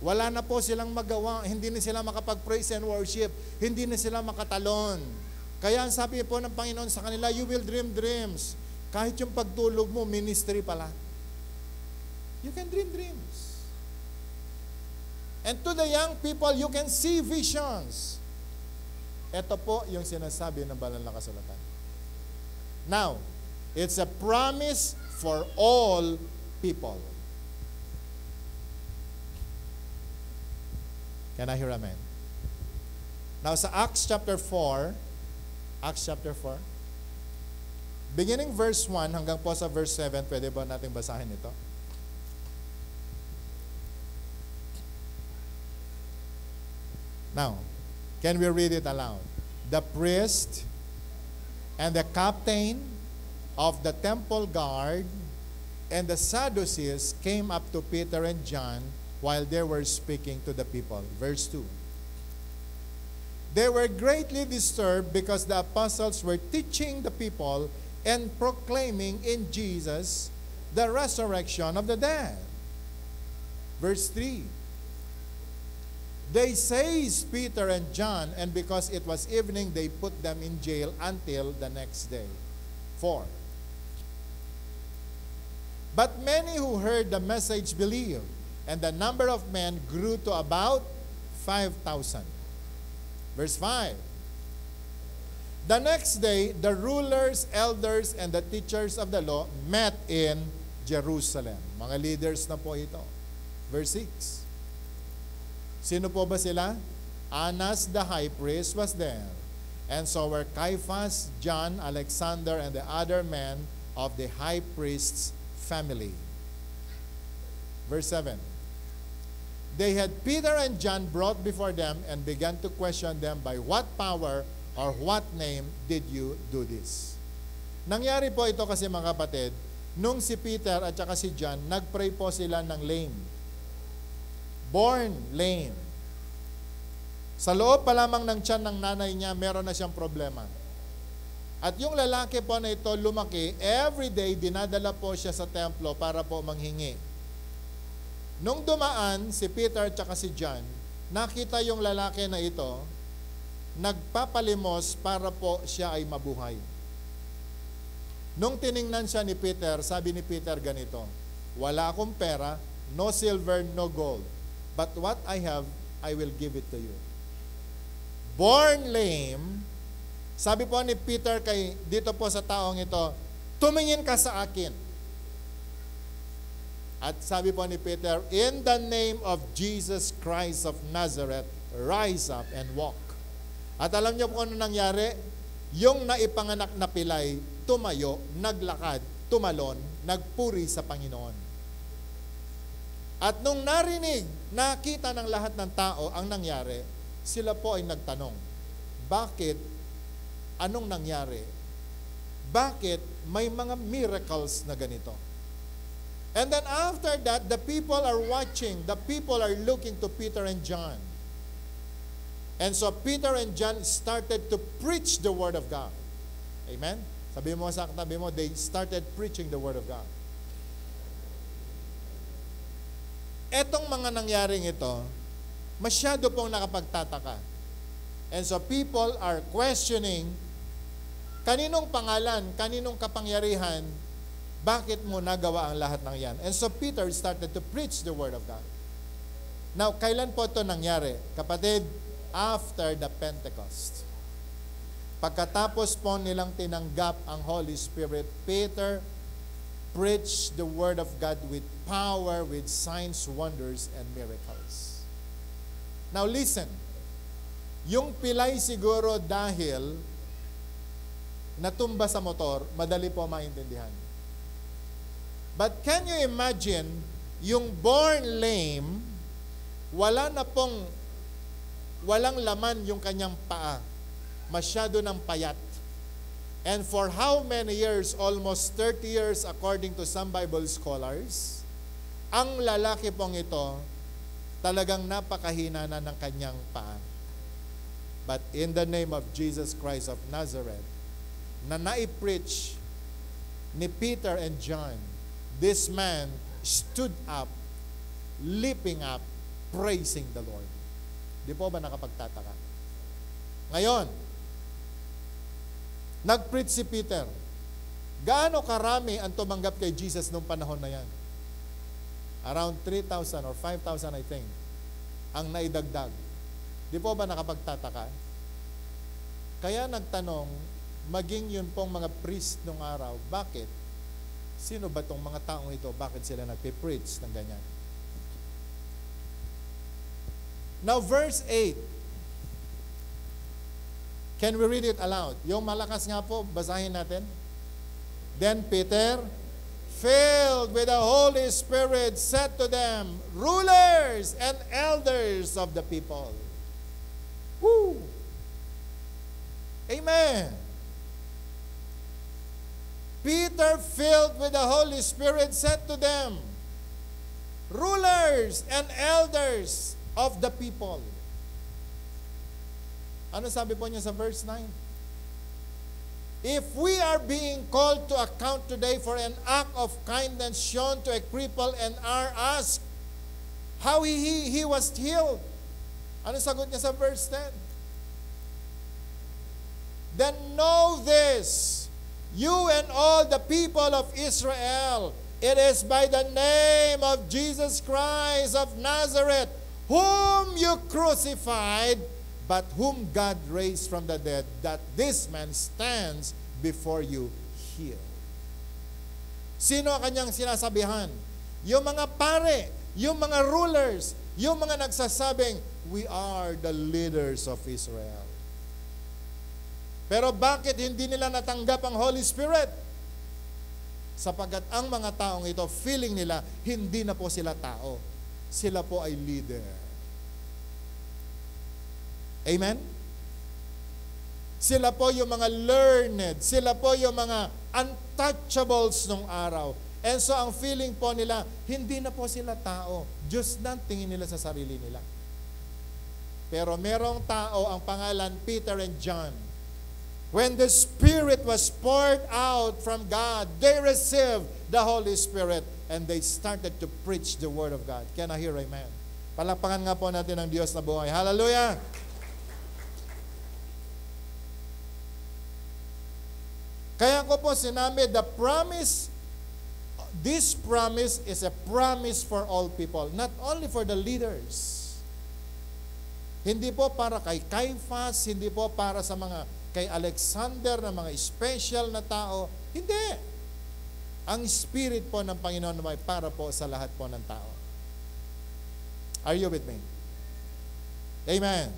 Wala na po silang magawa, hindi na sila makapag-praise and worship, hindi na sila makatalon. Kaya ang sabi po ng Panginoon sa kanila, you will dream dreams. Kahit yung pagtulog mo, ministry pala. You can dream dreams. And to the young people, you can see visions. Ito po yung sinasabi ng banal na kasulatan. Now, It's a promise for all people. Can I hear amen? Now sa Acts chapter 4, Acts chapter 4, beginning verse 1 hanggang po sa verse 7, pwede ba natin basahin ito? Now, can we read it aloud? The priest and the captain of the temple guard and the Sadducees came up to Peter and John while they were speaking to the people. Verse 2. They were greatly disturbed because the apostles were teaching the people and proclaiming in Jesus the resurrection of the dead. Verse 3. They seized Peter and John, and because it was evening, they put them in jail until the next day. 4. But many who heard the message believed, and the number of men grew to about 5,000. Verse 5. The next day, the rulers, elders, and the teachers of the law met in Jerusalem. Mga leaders na po ito. Verse 6. Sino po ba sila? Annas the high priest was there. And so were Caiaphas, John, Alexander, and the other men of the high priest's family. Verse 7. They had Peter and John brought before them and began to question them by what power or what name did you do this? Nangyari po ito kasi mga kapatid, nung si Peter at saka si John, nagpray po sila ng lame. Born lame. Sa loob pa lamang ng tiyan ng nanay niya, meron na siyang problema. At yung lalaki po na ito lumaki, every day dinadala po siya sa templo para po manghingi. Nung dumaan si Peter at si John, nakita yung lalaki na ito, nagpapalimos para po siya ay mabuhay. Nung tiningnan siya ni Peter, sabi ni Peter ganito, Wala akong pera, no silver, no gold. But what I have, I will give it to you. Born lame, sabi po ni Peter kay dito po sa taong ito, tumingin ka sa akin. At sabi po ni Peter, in the name of Jesus Christ of Nazareth, rise up and walk. At alam niyo po ano nangyari? Yung naipanganak na pilay, tumayo, naglakad, tumalon, nagpuri sa Panginoon. At nung narinig, nakita ng lahat ng tao ang nangyari, sila po ay nagtanong, bakit? Anong nangyari? Bakit may mga miracles na ganito? And then after that, the people are watching, the people are looking to Peter and John. And so Peter and John started to preach the Word of God. Amen? Sabi mo sa katabi mo, they started preaching the Word of God. Etong mga nangyaring ito, masyado pong nakapagtataka. And so people are questioning, kaninong pangalan, kaninong kapangyarihan, bakit mo nagawa ang lahat ng yan? And so Peter started to preach the Word of God. Now, kailan po ito nangyari? Kapatid, after the Pentecost. Pagkatapos po nilang tinanggap ang Holy Spirit, Peter preach the Word of God with power, with signs, wonders, and miracles. Now listen, yung pilay siguro dahil natumba sa motor, madali po maintindihan. But can you imagine, yung born lame, wala na pong, walang laman yung kanyang paa. Masyado ng payat And for how many years? Almost 30 years according to some Bible scholars. Ang lalaki pong ito, talagang napakahina na ng kanyang paa. But in the name of Jesus Christ of Nazareth, na naipreach ni Peter and John, this man stood up, leaping up, praising the Lord. Di po ba nakapagtataka? Ngayon, Nag-preach si Peter. Gaano karami ang tumanggap kay Jesus nung panahon na yan? Around 3,000 or 5,000 I think ang naidagdag. Di po ba nakapagtataka? Kaya nagtanong maging yun pong mga priest nung araw. Bakit? Sino ba tong mga taong ito? Bakit sila nagpe-preach ng ganyan? Now, verse 8. Can we read it aloud? Yung malakas nga po, basahin natin. Then Peter, filled with the Holy Spirit, said to them, Rulers and elders of the people. Woo! Amen. Peter, filled with the Holy Spirit, said to them, Rulers and elders of the people. Ano sabi po niya sa verse 9? If we are being called to account today for an act of kindness shown to a cripple and are asked how he, he, was healed, ano sagot niya sa verse 10? Then know this, you and all the people of Israel, it is by the name of Jesus Christ of Nazareth, whom you crucified, but whom God raised from the dead, that this man stands before you healed. Sino ang kanyang sinasabihan? Yung mga pare, yung mga rulers, yung mga nagsasabing, we are the leaders of Israel. Pero bakit hindi nila natanggap ang Holy Spirit? Sapagkat ang mga taong ito, feeling nila, hindi na po sila tao. Sila po ay leader. Amen? Sila po yung mga learned. Sila po yung mga untouchables nung araw. And so ang feeling po nila, hindi na po sila tao. Diyos na tingin nila sa sarili nila. Pero merong tao, ang pangalan Peter and John, When the Spirit was poured out from God, they received the Holy Spirit and they started to preach the Word of God. Can I hear amen? Palakpakan nga po natin ang Diyos na buhay. Hallelujah! Kaya ko po sinabi, the promise, this promise is a promise for all people, not only for the leaders. Hindi po para kay Caiaphas, hindi po para sa mga kay Alexander na mga special na tao. Hindi. Ang spirit po ng Panginoon ay para po sa lahat po ng tao. Are you with me? Amen.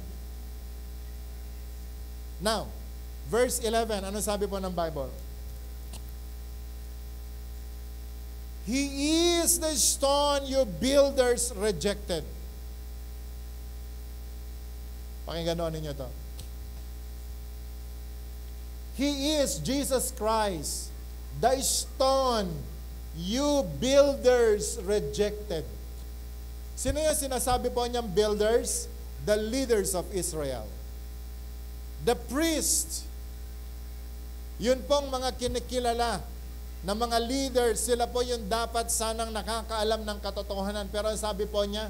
Now, verse 11, ano sabi po ng Bible? He is the stone you builders rejected. Pakinggan ninyo to. He is Jesus Christ, the stone you builders rejected. Sino yung sinasabi po niyang builders? The leaders of Israel. The priest. Yun pong mga kinikilala na mga leaders, sila po yung dapat sanang nakakaalam ng katotohanan. Pero sabi po niya,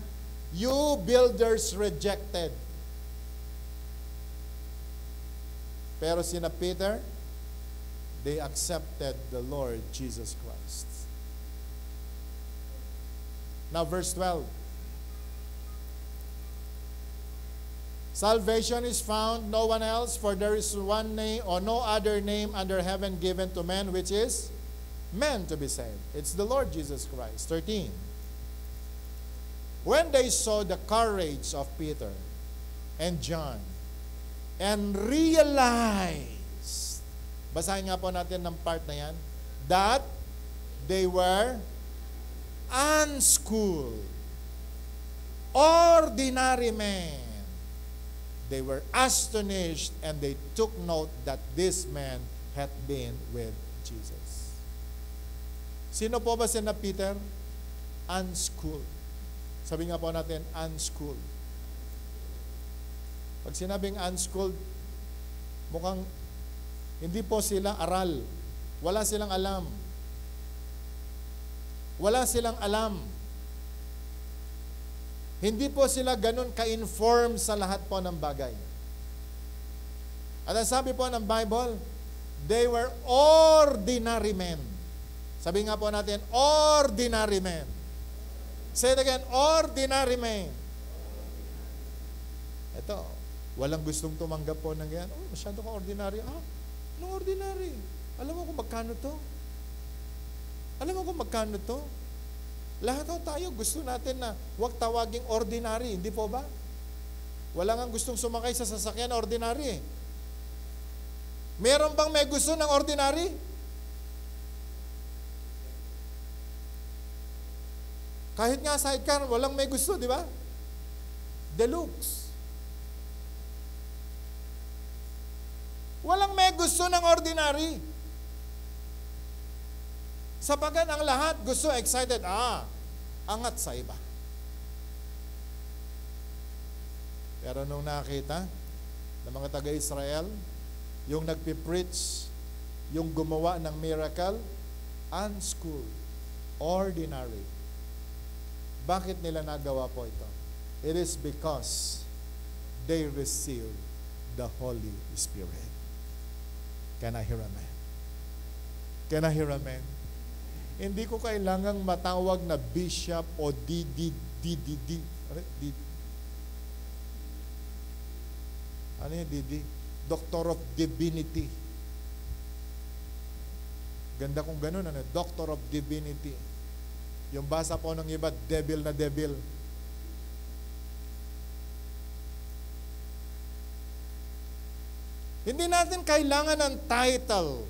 you builders rejected. Pero sina Peter, they accepted the Lord Jesus Christ. Now verse 12. Salvation is found no one else, for there is one name or no other name under heaven given to men, which is men to be saved. It's the Lord Jesus Christ. 13. When they saw the courage of Peter and John and realized, basahin nga po natin ng part na yan, that they were unschooled, ordinary men. They were astonished and they took note that this man had been with Jesus. Sino po ba si na Peter? Unschooled. Sabi nga po natin, unschooled. Pag sinabing unschooled, mukhang hindi po sila aral. Wala silang alam. Wala silang alam. Hindi po sila ganun ka-inform sa lahat po ng bagay. At ang sabi po ng Bible, they were ordinary men. Sabi nga po natin, ordinary men. Say it again, ordinary men. Ito, walang gustong tumanggap po ng ganyan. Oh, masyado ka ordinary. Ah, Anong ordinary? Alam mo kung magkano to? Alam mo kung magkano to? Lahat ho tayo gusto natin na huwag tawaging ordinary, hindi po ba? Wala nga gustong sumakay sa sasakyan ordinary. Meron bang may gusto ng ordinary? Kahit nga sidecar, walang may gusto, di ba? Deluxe. Walang may gusto ng ordinary. Sapagan ang lahat gusto, excited, ah, angat sa iba. Pero nung nakita ng mga taga-Israel, yung nagpipreach, yung gumawa ng miracle, unschooled, ordinary. Bakit nila nagawa po ito? It is because they received the Holy Spirit. Can I hear a man? Can I hear a man? Hindi ko kailangang matawag na bishop o DDDDD. Ano ano yung DD? Doctor of Divinity. Ganda kung ganun, ano? Doctor of Divinity. Yung basa po ng iba, devil na devil. Hindi natin kailangan ng title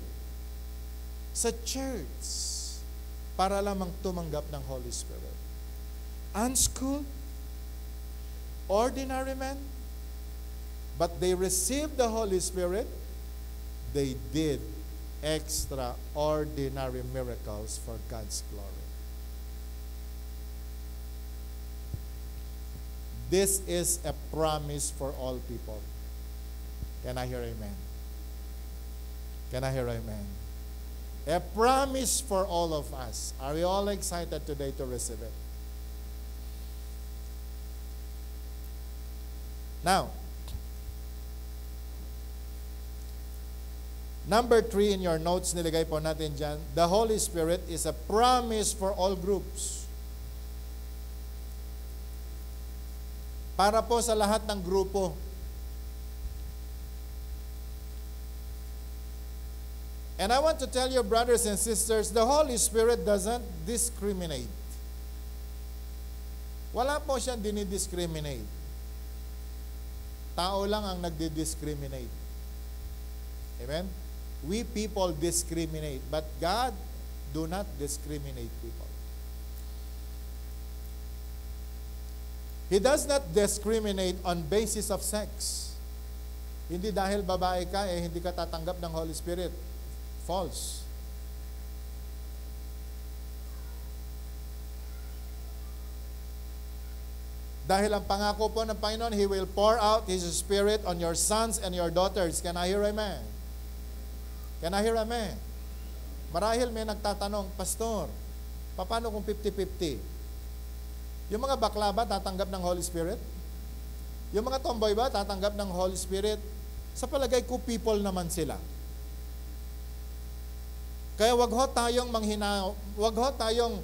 sa church para lamang tumanggap ng Holy Spirit. Unschooled, ordinary men, but they received the Holy Spirit, they did extraordinary miracles for God's glory. This is a promise for all people. Can I hear amen? Can I hear amen? A promise for all of us. Are we all excited today to receive it? Now, number three in your notes, nilagay po natin dyan, the Holy Spirit is a promise for all groups. Para po sa lahat ng grupo. And I want to tell you, brothers and sisters, the Holy Spirit doesn't discriminate. Wala po siyang dinidiscriminate. Tao lang ang nagdi-discriminate. Amen? We people discriminate, but God do not discriminate people. He does not discriminate on basis of sex. Hindi dahil babae ka, eh hindi ka tatanggap ng Holy Spirit. False. Dahil ang pangako po ng Panginoon, He will pour out His Spirit on your sons and your daughters. Can I hear amen? Can I hear amen? Marahil may nagtatanong, Pastor, paano kung 50-50? Yung mga bakla ba tatanggap ng Holy Spirit? Yung mga tomboy ba tatanggap ng Holy Spirit? Sa palagay ko, people naman sila. Kaya wag ho tayong manghinaw, wag ho tayong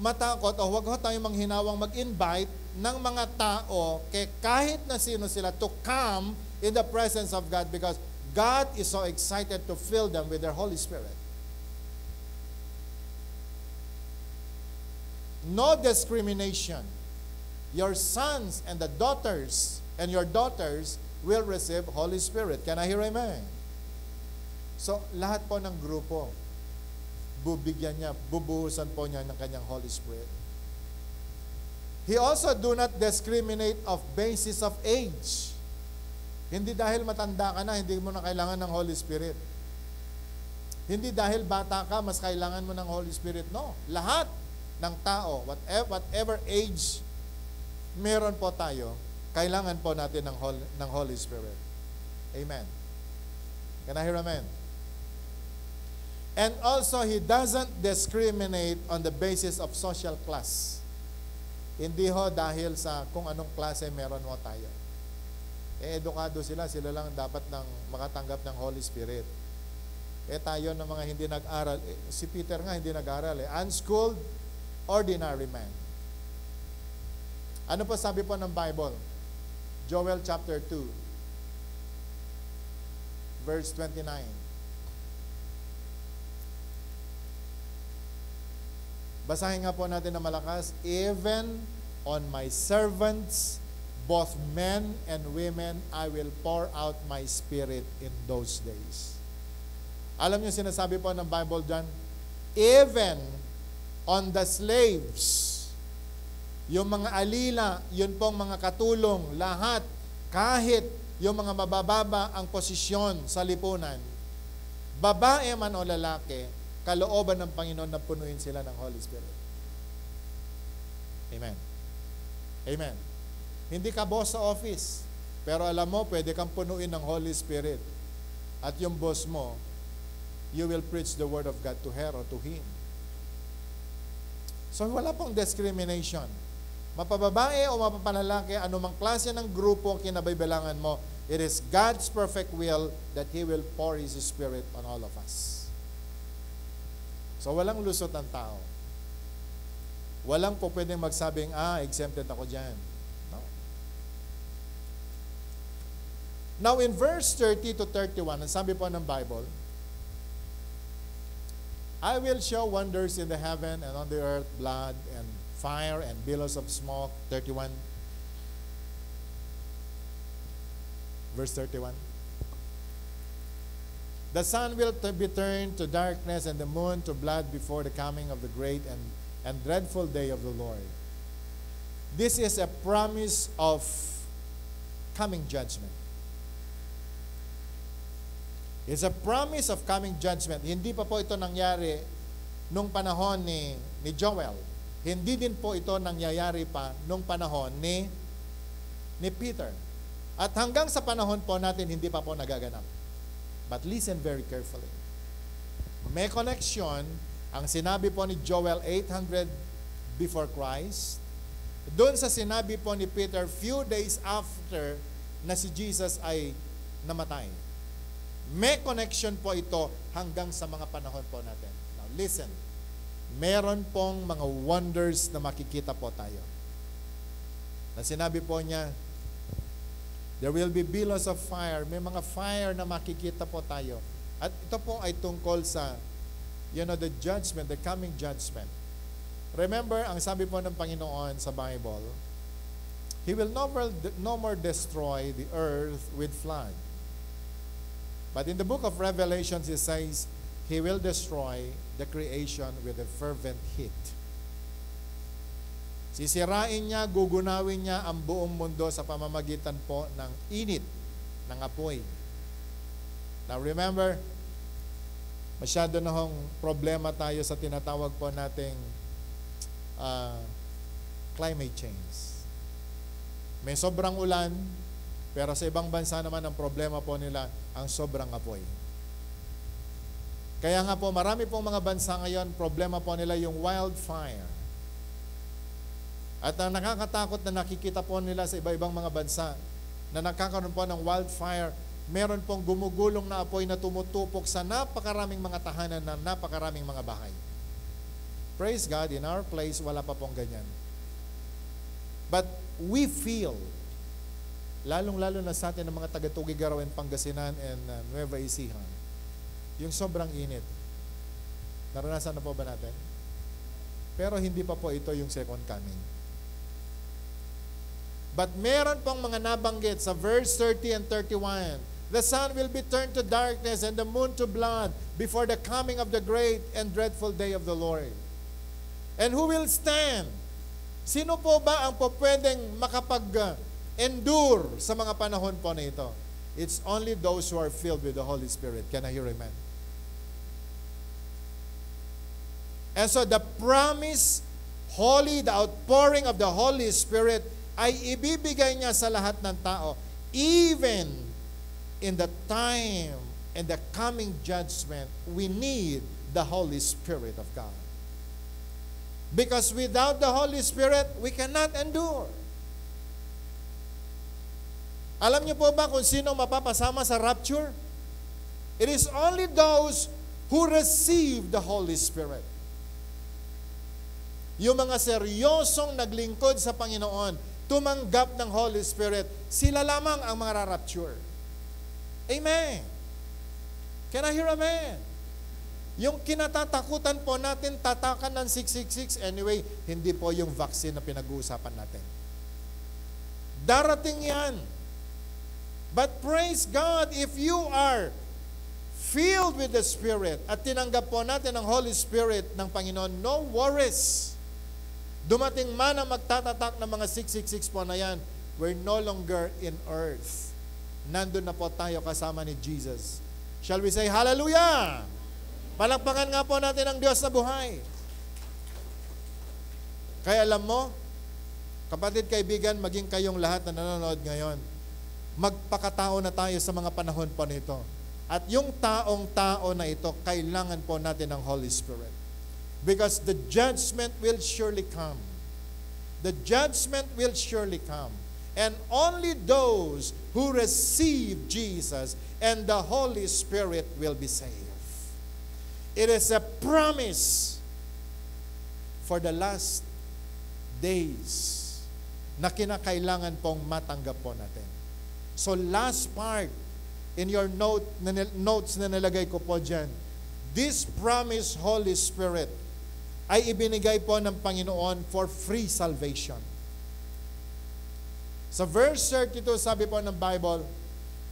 matakot o wag ho tayong manghinawang mag-invite ng mga tao kay kahit na sino sila to come in the presence of God because God is so excited to fill them with their Holy Spirit. No discrimination. Your sons and the daughters and your daughters will receive Holy Spirit. Can I hear amen? So, lahat po ng grupo, bubigyan niya, bubuhusan po niya ng kanyang Holy Spirit. He also do not discriminate of basis of age. Hindi dahil matanda ka na, hindi mo na kailangan ng Holy Spirit. Hindi dahil bata ka, mas kailangan mo ng Holy Spirit. No. Lahat ng tao, whatever, whatever age meron po tayo, kailangan po natin ng Holy, ng Holy Spirit. Amen. Can I hear amen? And also, He doesn't discriminate on the basis of social class. Hindi ho dahil sa kung anong klase meron mo tayo. Eh, edukado sila, sila lang dapat ng makatanggap ng Holy Spirit. Eh tayo ng mga hindi nag-aral, eh, si Peter nga hindi nag-aral eh, unschooled, ordinary man. Ano po sabi po ng Bible? Joel chapter 2. verse 29. Basahin nga po natin na malakas, Even on my servants, both men and women, I will pour out my spirit in those days. Alam niyo sinasabi po ng Bible dyan, even on the slaves, yung mga alila, yun pong mga katulong, lahat, kahit yung mga mabababa ang posisyon sa lipunan, babae man o lalaki, kalooban ng Panginoon na punuin sila ng Holy Spirit. Amen. Amen. Hindi ka boss sa office, pero alam mo, pwede kang punuin ng Holy Spirit. At yung boss mo, you will preach the Word of God to her or to him. So wala pong discrimination. Mapababae o mapapanalaki, anumang klase ng grupo ang kinabaybalangan mo, it is God's perfect will that He will pour His Spirit on all of us. So walang lusot ng tao. Walang po pwedeng magsabing, ah, exempted ako dyan. No. Now in verse 30 to 31, ang sabi po ng Bible, I will show wonders in the heaven and on the earth, blood and fire and billows of smoke. 31. Verse 31. The sun will be turned to darkness and the moon to blood before the coming of the great and, and dreadful day of the Lord. This is a promise of coming judgment. It's a promise of coming judgment. Hindi pa po ito nangyari nung panahon ni, ni Joel. Hindi din po ito nangyayari pa nung panahon ni, ni Peter. At hanggang sa panahon po natin, hindi pa po nagaganap. But listen very carefully. May connection ang sinabi po ni Joel 800 before Christ. Doon sa sinabi po ni Peter few days after na si Jesus ay namatay. May connection po ito hanggang sa mga panahon po natin. Now listen, meron pong mga wonders na makikita po tayo. Na sinabi po niya, There will be billows of fire. May mga fire na makikita po tayo. At ito po ay tungkol sa, you know, the judgment, the coming judgment. Remember, ang sabi po ng Panginoon sa Bible, He will no more, no more destroy the earth with flood. But in the book of Revelations, it says, He will destroy the creation with a fervent heat. Sisirain niya, gugunawin niya ang buong mundo sa pamamagitan po ng init ng apoy. Now remember, masyado na hong problema tayo sa tinatawag po nating uh, climate change. May sobrang ulan, pero sa ibang bansa naman ang problema po nila ang sobrang apoy. Kaya nga po, marami pong mga bansa ngayon, problema po nila yung wildfire. At ang nakakatakot na nakikita po nila sa iba-ibang mga bansa na nagkakaroon po ng wildfire, meron pong gumugulong na apoy na tumutupok sa napakaraming mga tahanan na napakaraming mga bahay. Praise God, in our place, wala pa pong ganyan. But we feel, lalong-lalo na sa atin ng mga taga-Tugigaraw and Pangasinan and uh, Nueva Ecija, yung sobrang init. Naranasan na po ba natin? Pero hindi pa po ito yung second coming. But meron pong mga nabanggit sa verse 30 and 31. The sun will be turned to darkness and the moon to blood before the coming of the great and dreadful day of the Lord. And who will stand? Sino po ba ang po pwedeng makapag-endure sa mga panahon po na ito? It's only those who are filled with the Holy Spirit. Can I hear amen? And so the promise, holy, the outpouring of the Holy Spirit ay ibibigay niya sa lahat ng tao even in the time and the coming judgment we need the Holy Spirit of God because without the Holy Spirit we cannot endure alam niyo po ba kung sino mapapasama sa rapture? It is only those who receive the Holy Spirit. Yung mga seryosong naglingkod sa Panginoon, tumanggap ng Holy Spirit, sila lamang ang mga rapture. Amen. Can I hear amen? Yung kinatatakutan po natin, tatakan ng 666, anyway, hindi po yung vaccine na pinag-uusapan natin. Darating yan. But praise God, if you are filled with the Spirit at tinanggap po natin ang Holy Spirit ng Panginoon, no worries. Dumating man ang magtatatak ng mga 666 po na yan, we're no longer in earth. Nandun na po tayo kasama ni Jesus. Shall we say hallelujah? Palakpakan nga po natin ang Diyos na buhay. Kaya alam mo, kapatid, kaibigan, maging kayong lahat na nanonood ngayon, magpakatao na tayo sa mga panahon po nito. At yung taong tao na ito, kailangan po natin ng Holy Spirit. Because the judgment will surely come. The judgment will surely come. And only those who receive Jesus and the Holy Spirit will be saved. It is a promise for the last days na kinakailangan pong matanggap po natin. So last part, in your note, notes na nilagay ko po dyan, this promise Holy Spirit ay ibinigay po ng Panginoon for free salvation. Sa verse 32, sabi po ng Bible,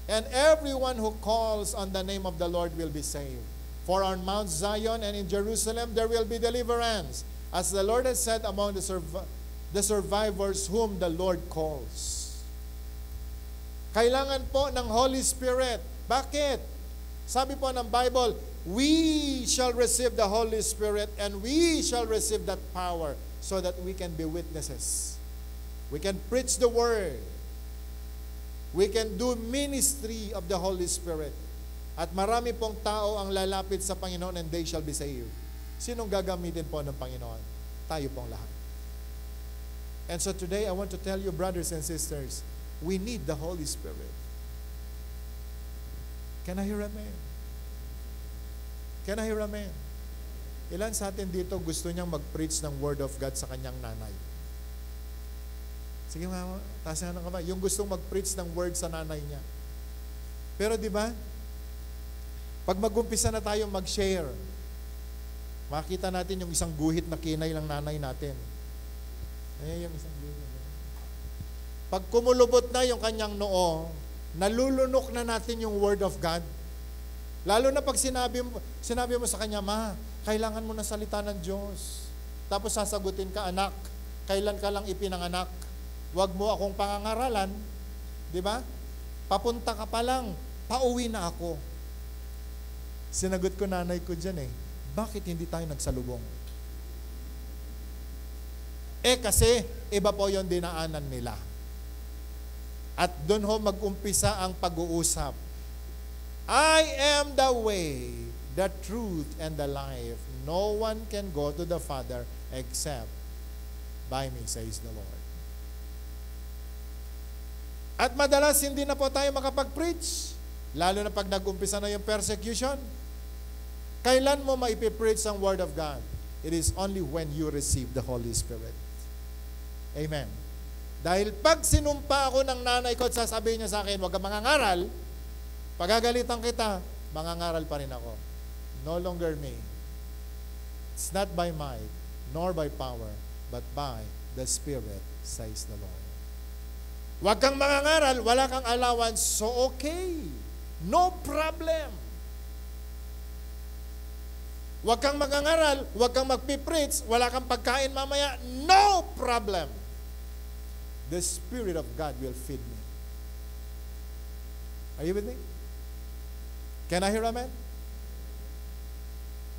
And everyone who calls on the name of the Lord will be saved. For on Mount Zion and in Jerusalem there will be deliverance, as the Lord has said among the, surv- the survivors whom the Lord calls. Kailangan po ng Holy Spirit. Bakit? Sabi po ng Bible, we shall receive the Holy Spirit and we shall receive that power so that we can be witnesses. We can preach the Word. We can do ministry of the Holy Spirit. At marami pong tao ang lalapit sa Panginoon and they shall be saved. Sinong gagamitin po ng Panginoon? Tayo pong lahat. And so today, I want to tell you, brothers and sisters, we need the Holy Spirit. Can I hear amen? Can I hear amen? Ilan sa atin dito gusto niyang mag-preach ng Word of God sa kanyang nanay? Sige nga, taas nga ng kamay. Yung gustong mag-preach ng Word sa nanay niya. Pero di ba, pag mag-umpisa na tayo mag-share, makita natin yung isang guhit na kinay ng nanay natin. Ayan yung isang guhit. Pag kumulubot na yung kanyang noo, nalulunok na natin yung Word of God. Lalo na pag sinabi mo, sinabi mo sa kanya, Ma, kailangan mo na salita ng Diyos. Tapos sasagutin ka, anak, kailan ka lang ipinanganak? Huwag mo akong pangangaralan. Di ba? Papunta ka pa lang, pauwi na ako. Sinagot ko nanay ko dyan eh, bakit hindi tayo nagsalubong? Eh kasi, iba po yung dinaanan nila. At doon ho mag-umpisa ang pag-uusap. I am the way, the truth, and the life. No one can go to the Father except by me, says the Lord. At madalas hindi na po tayo makapag-preach. Lalo na pag nag-umpisa na yung persecution. Kailan mo maipipreach ang Word of God? It is only when you receive the Holy Spirit. Amen. Dahil pag sinumpa ako ng nanay ko at sasabihin niya sa akin, huwag kang mangangaral, pagagalitan kita, mangangaral pa rin ako. No longer me. It's not by might, nor by power, but by the Spirit, says the Lord. Huwag kang mangangaral, wala kang allowance, so okay. No problem. Huwag kang mangangaral, huwag kang magpipreach, wala kang pagkain mamaya, no problem the Spirit of God will feed me. Are you with me? Can I hear amen?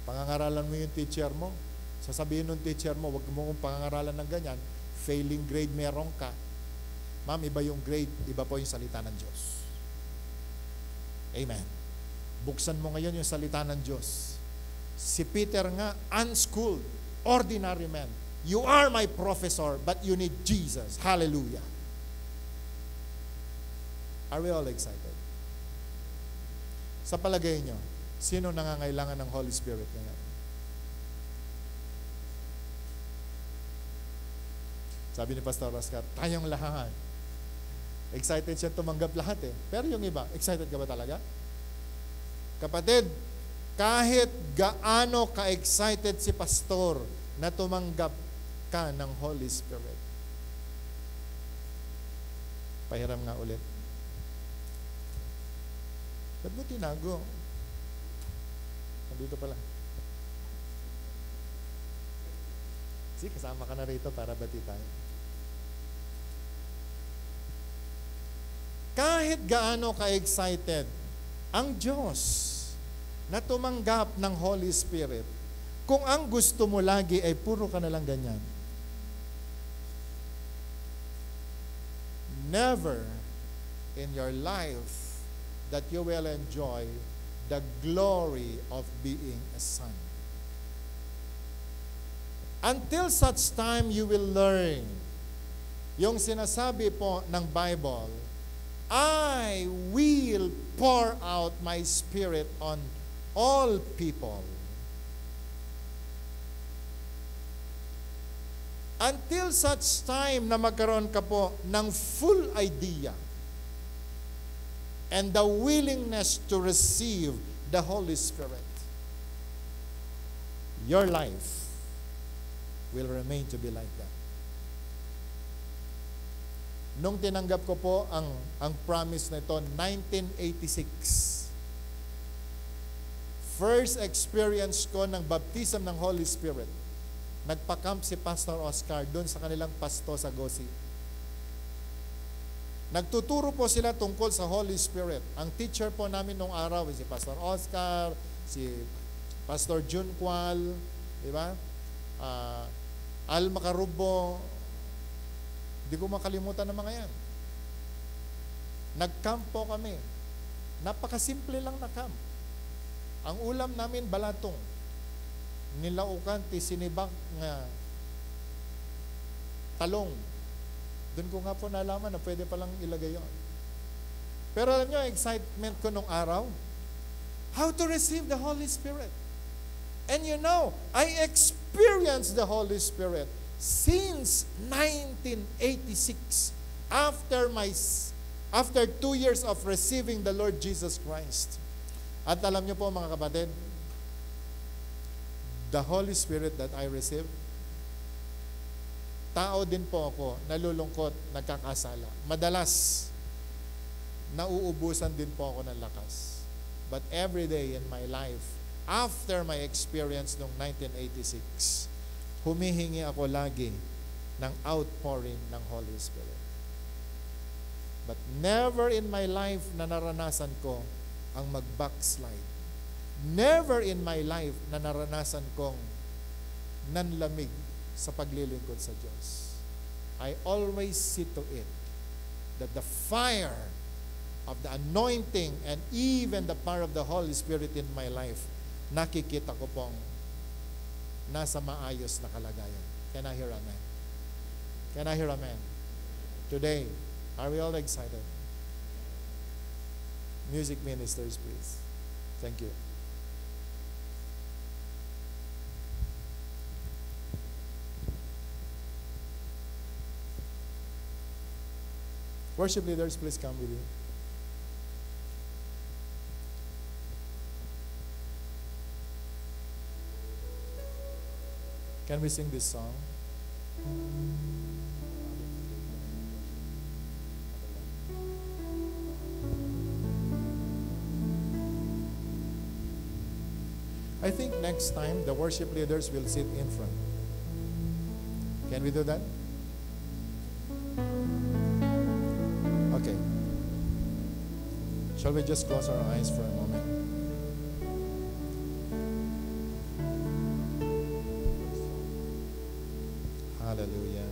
Pangangaralan mo yung teacher mo. Sasabihin ng teacher mo, wag mo kong pangangaralan ng ganyan. Failing grade meron ka. Ma'am, iba yung grade, iba po yung salita ng Diyos. Amen. Buksan mo ngayon yung salita ng Diyos. Si Peter nga, unschooled, ordinary man, You are my professor, but you need Jesus. Hallelujah. Are we all excited? Sa palagay nyo, sino nangangailangan ng Holy Spirit ngayon? Sabi ni Pastor Oscar, tayong lahat. Excited siya tumanggap lahat eh. Pero yung iba, excited ka ba talaga? Kapatid, kahit gaano ka-excited si pastor na tumanggap ka ng Holy Spirit. Pahiram nga ulit. Ba't mo tinago? Nandito pala. Sige, kasama ka na rito para bati tayo. Kahit gaano ka-excited ang Diyos na tumanggap ng Holy Spirit, kung ang gusto mo lagi ay puro ka na lang ganyan, never in your life that you will enjoy the glory of being a son. Until such time you will learn yung sinasabi po ng Bible, I will pour out my spirit on all people. Until such time na magkaroon ka po ng full idea and the willingness to receive the Holy Spirit, your life will remain to be like that. Nung tinanggap ko po ang, ang promise na ito, 1986, first experience ko ng baptism ng Holy Spirit, nagpa-camp si Pastor Oscar doon sa kanilang pasto sa Gosi. Nagtuturo po sila tungkol sa Holy Spirit. Ang teacher po namin nung araw si Pastor Oscar, si Pastor Jun Qual, di ba? Uh, Al Macarubo, di ko makalimutan ng mga yan. Nag-camp po kami. Napakasimple lang na camp. Ang ulam namin balatong nilaukan ti sinibak nga talong. Doon ko nga po nalaman na pwede palang ilagay yon. Pero alam nyo, excitement ko nung araw, how to receive the Holy Spirit. And you know, I experienced the Holy Spirit since 1986 after my after two years of receiving the Lord Jesus Christ. At alam niyo po mga kapatid, the Holy Spirit that I received, tao din po ako, nalulungkot, nagkakasala. Madalas, nauubusan din po ako ng lakas. But every day in my life, after my experience noong 1986, humihingi ako lagi ng outpouring ng Holy Spirit. But never in my life na naranasan ko ang mag-backslide Never in my life na naranasan kong nanlamig sa paglilingkod sa Diyos. I always see to it that the fire of the anointing and even the power of the Holy Spirit in my life, nakikita ko pong nasa maayos na kalagayan. Can I hear amen? Can I hear amen? Today, are we all excited? Music ministers, please. Thank you. Worship leaders, please come with you. Can we sing this song? I think next time the worship leaders will sit in front. Can we do that? Shall we just close our eyes for a moment? Hallelujah.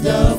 The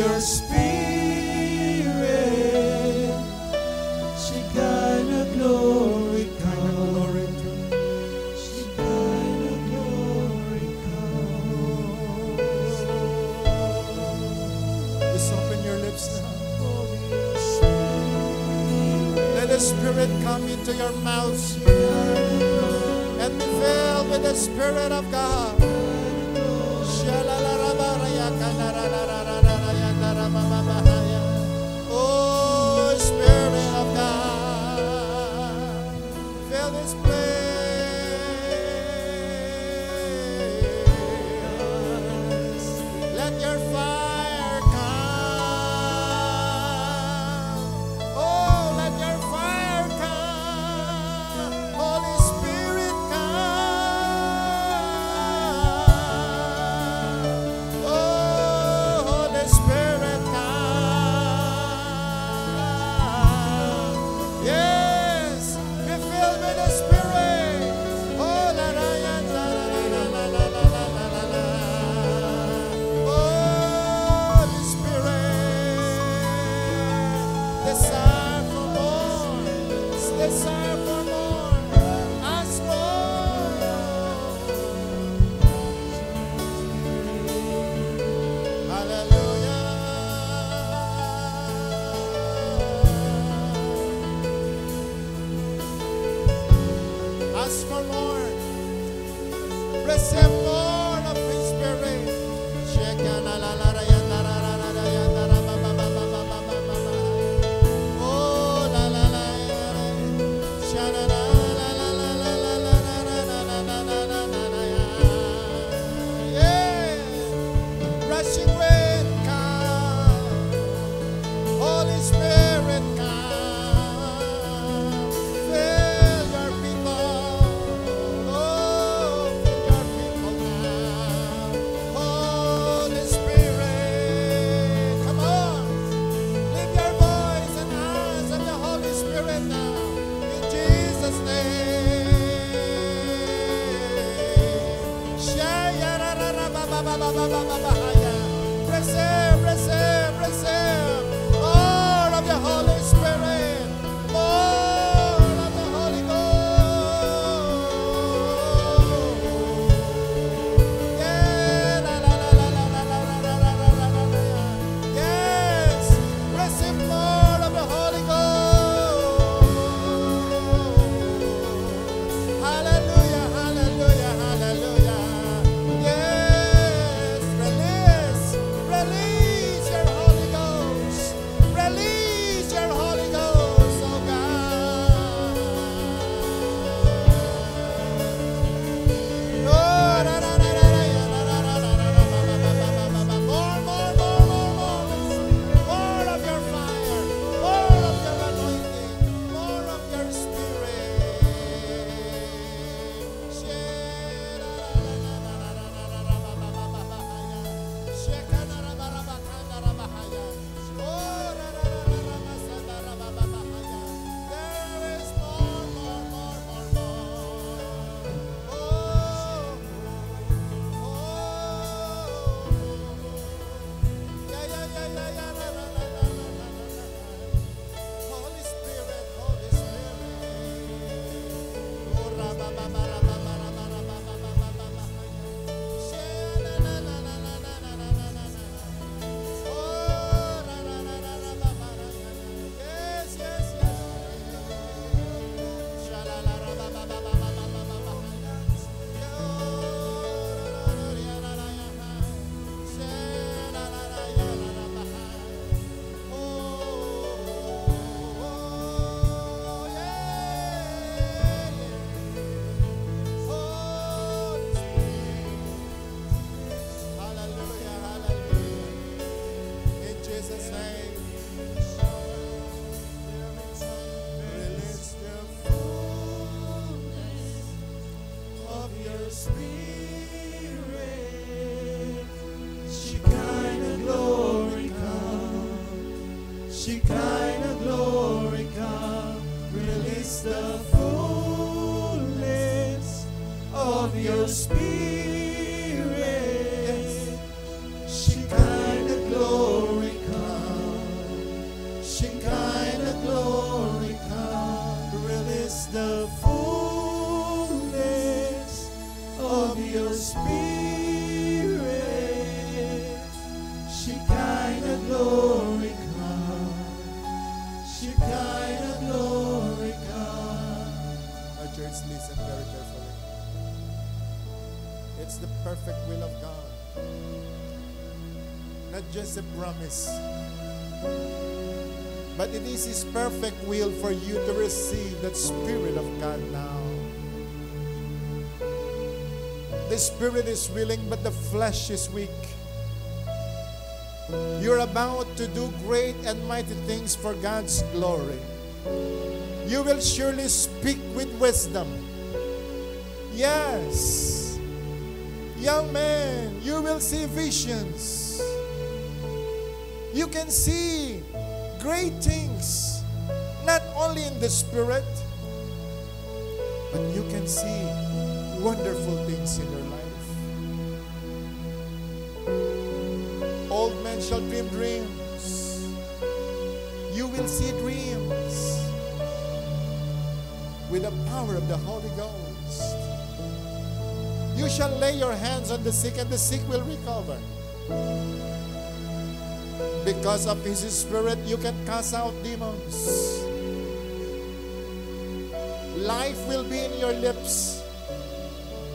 your spirit. Just a promise. But it is His perfect will for you to receive that Spirit of God now. The Spirit is willing, but the flesh is weak. You're about to do great and mighty things for God's glory. You will surely speak with wisdom. Yes. Young man, you will see visions. You can see great things, not only in the spirit, but you can see wonderful things in your life. Old men shall dream dreams. You will see dreams with the power of the Holy Ghost. You shall lay your hands on the sick, and the sick will recover. Because of His Spirit, you can cast out demons. Life will be in your lips.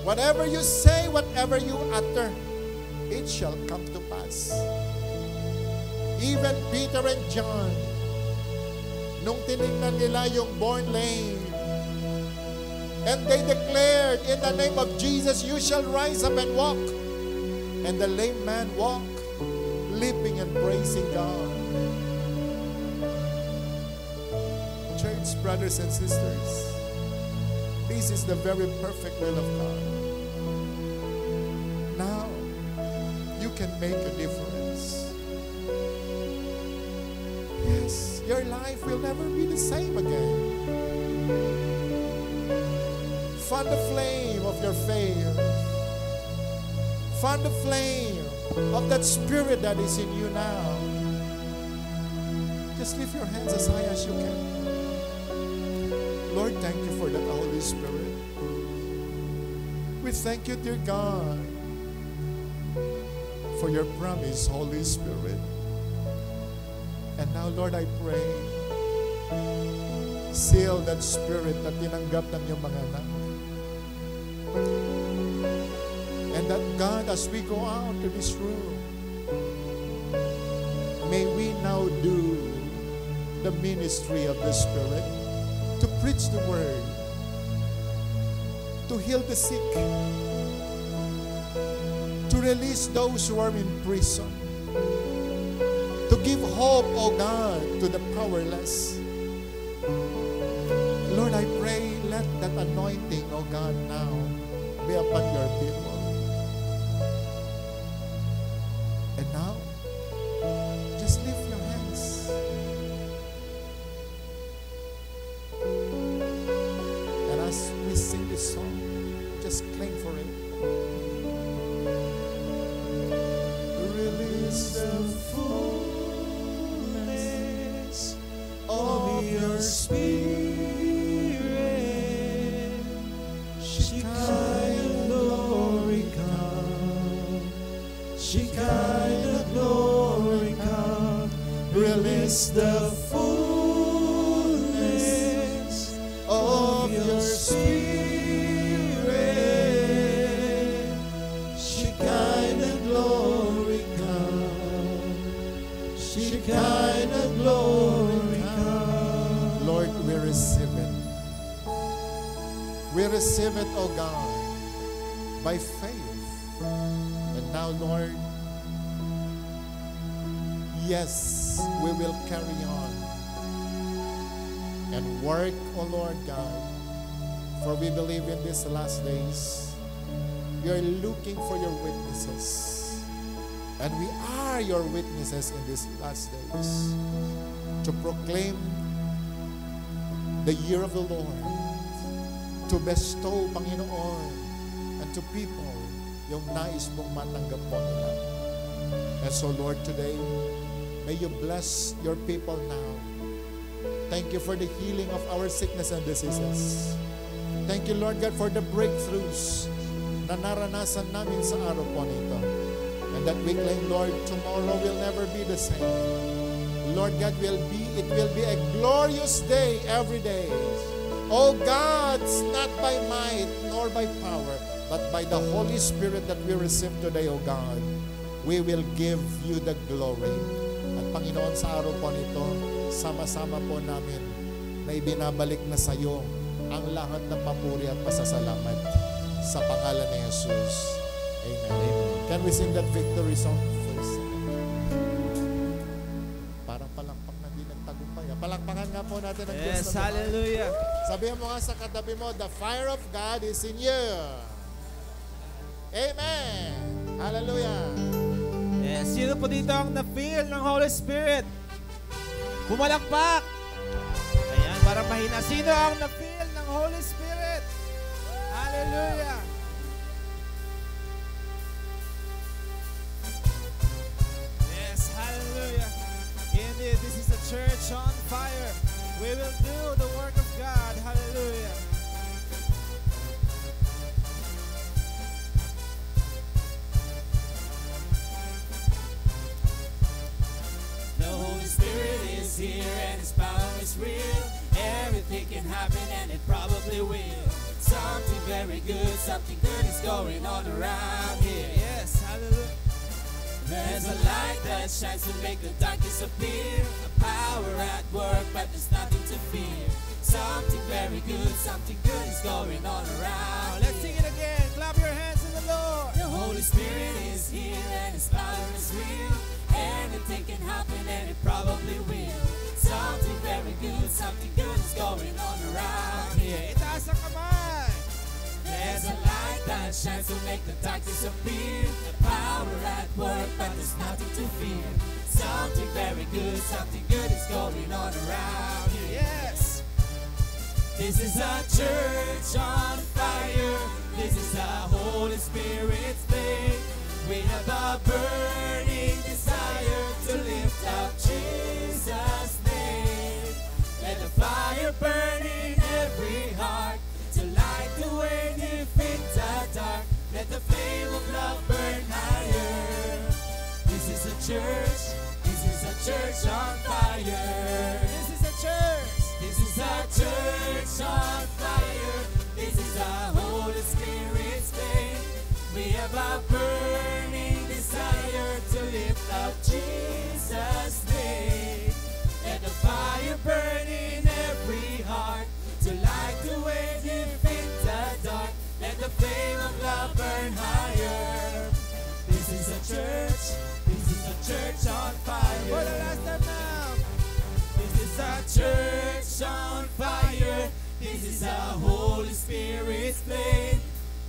Whatever you say, whatever you utter, it shall come to pass. Even Peter and John, nung tinignan nila yung born lame, and they declared, in the name of Jesus, you shall rise up and walk. And the lame man walked, leaping and praising God. Church brothers and sisters, this is the very perfect will of God. Now, you can make a difference. Yes, your life will never be the same again. Find the flame of your faith. Find the flame of that spirit that is in you now. Just lift your hands as high as you can. Lord, thank you for that Holy Spirit. We thank you, dear God, for your promise, Holy Spirit. And now, Lord, I pray, seal that spirit na tinanggap ng iyong mga anak. As we go out to this room, may we now do the ministry of the Spirit to preach the word, to heal the sick, to release those who are in prison, to give hope, O God, to the powerless. Lord, I pray, let that anointing, O God, now be upon your people. And work, O Lord God, for we believe in these last days. You're looking for your witnesses. And we are your witnesses in these last days to proclaim the year of the Lord, to bestow, Panginoon, and to people yung nais mong matanggap po nila. And so Lord, today, may you bless your people now. Thank you for the healing of our sickness and diseases. Thank you, Lord God, for the breakthroughs na naranasan namin sa araw po nito. And that we claim, Lord, tomorrow will never be the same. Lord God, will be it will be a glorious day every day. Oh God, not by might nor by power, but by the Holy Spirit that we receive today, oh God. We will give you the glory. At Panginoon, sa araw po nito, sama-sama po namin na ibinabalik na sa iyo ang lahat ng papuri at pasasalamat sa pangalan ni Jesus. Amen. Amen. Can we sing that victory song first? Parang palakpak na di nagtagumpay. ah. Palakpakan nga po natin ang Diyos Yes, hallelujah. Sabihin mo nga sa katabi mo, the fire of God is in you. Amen. Hallelujah. Yes, sino po dito ang na-feel ng Holy Spirit? Pumalakpak. Ayan, para mahina. Sino ang na-feel ng Holy Spirit? Can happen and it probably will. Something very good, something good is going on around here. Yes, hallelujah. There's a light that shines to make the dark disappear. A power at work, but there's nothing to fear. Something very good, something good is going on around. let's sing it again. Clap your hands to the Lord. The Holy Spirit is here and His power is real. Anything can happen and it probably will. Something very good, something good is going on around here. Itaas ang kamay. There's a light that shines to make the dark disappear. The power at work, but there's nothing to fear. Something very good, something good is going on around here. Yes. This is a church on fire. This is a Holy Spirit's thing. We have a burning desire to lift up Jesus' name. Let the fire burn in every heart to light the way, defeat the dark. Let the flame of love burn higher. This is a church. This is a church on fire. This is a church. This is a church on fire. This is a Holy Spirit's flame. We have a burning desire to lift up Jesus' name. Let the fire burn in heart to light the way, defeat the dark. Let the flame of love burn higher. This is a church. This is a church on fire. For the last time now. This is a church on fire. This is a Holy Spirit's flame.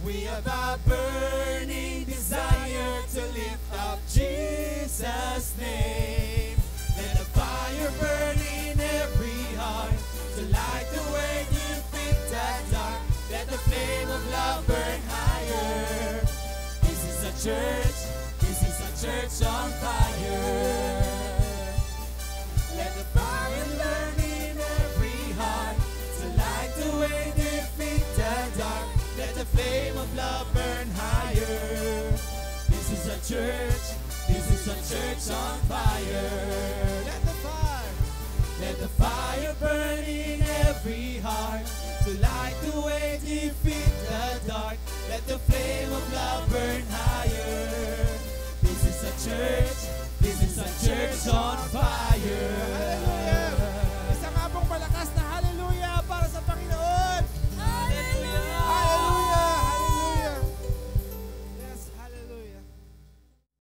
We have a burning desire to lift up Jesus' name. Let the fire burn in every heart to light the way, defeat the dark. Let the flame of love burn higher. This is a church. This is a church on fire. Let the fire burn in every heart to light the way, defeat the dark. Let the flame of love burn higher. This is a church. This is a church on fire. The fire burning every heart to light the way, defeat the dark. Let the flame of love burn higher. This is a church. This is a church on fire.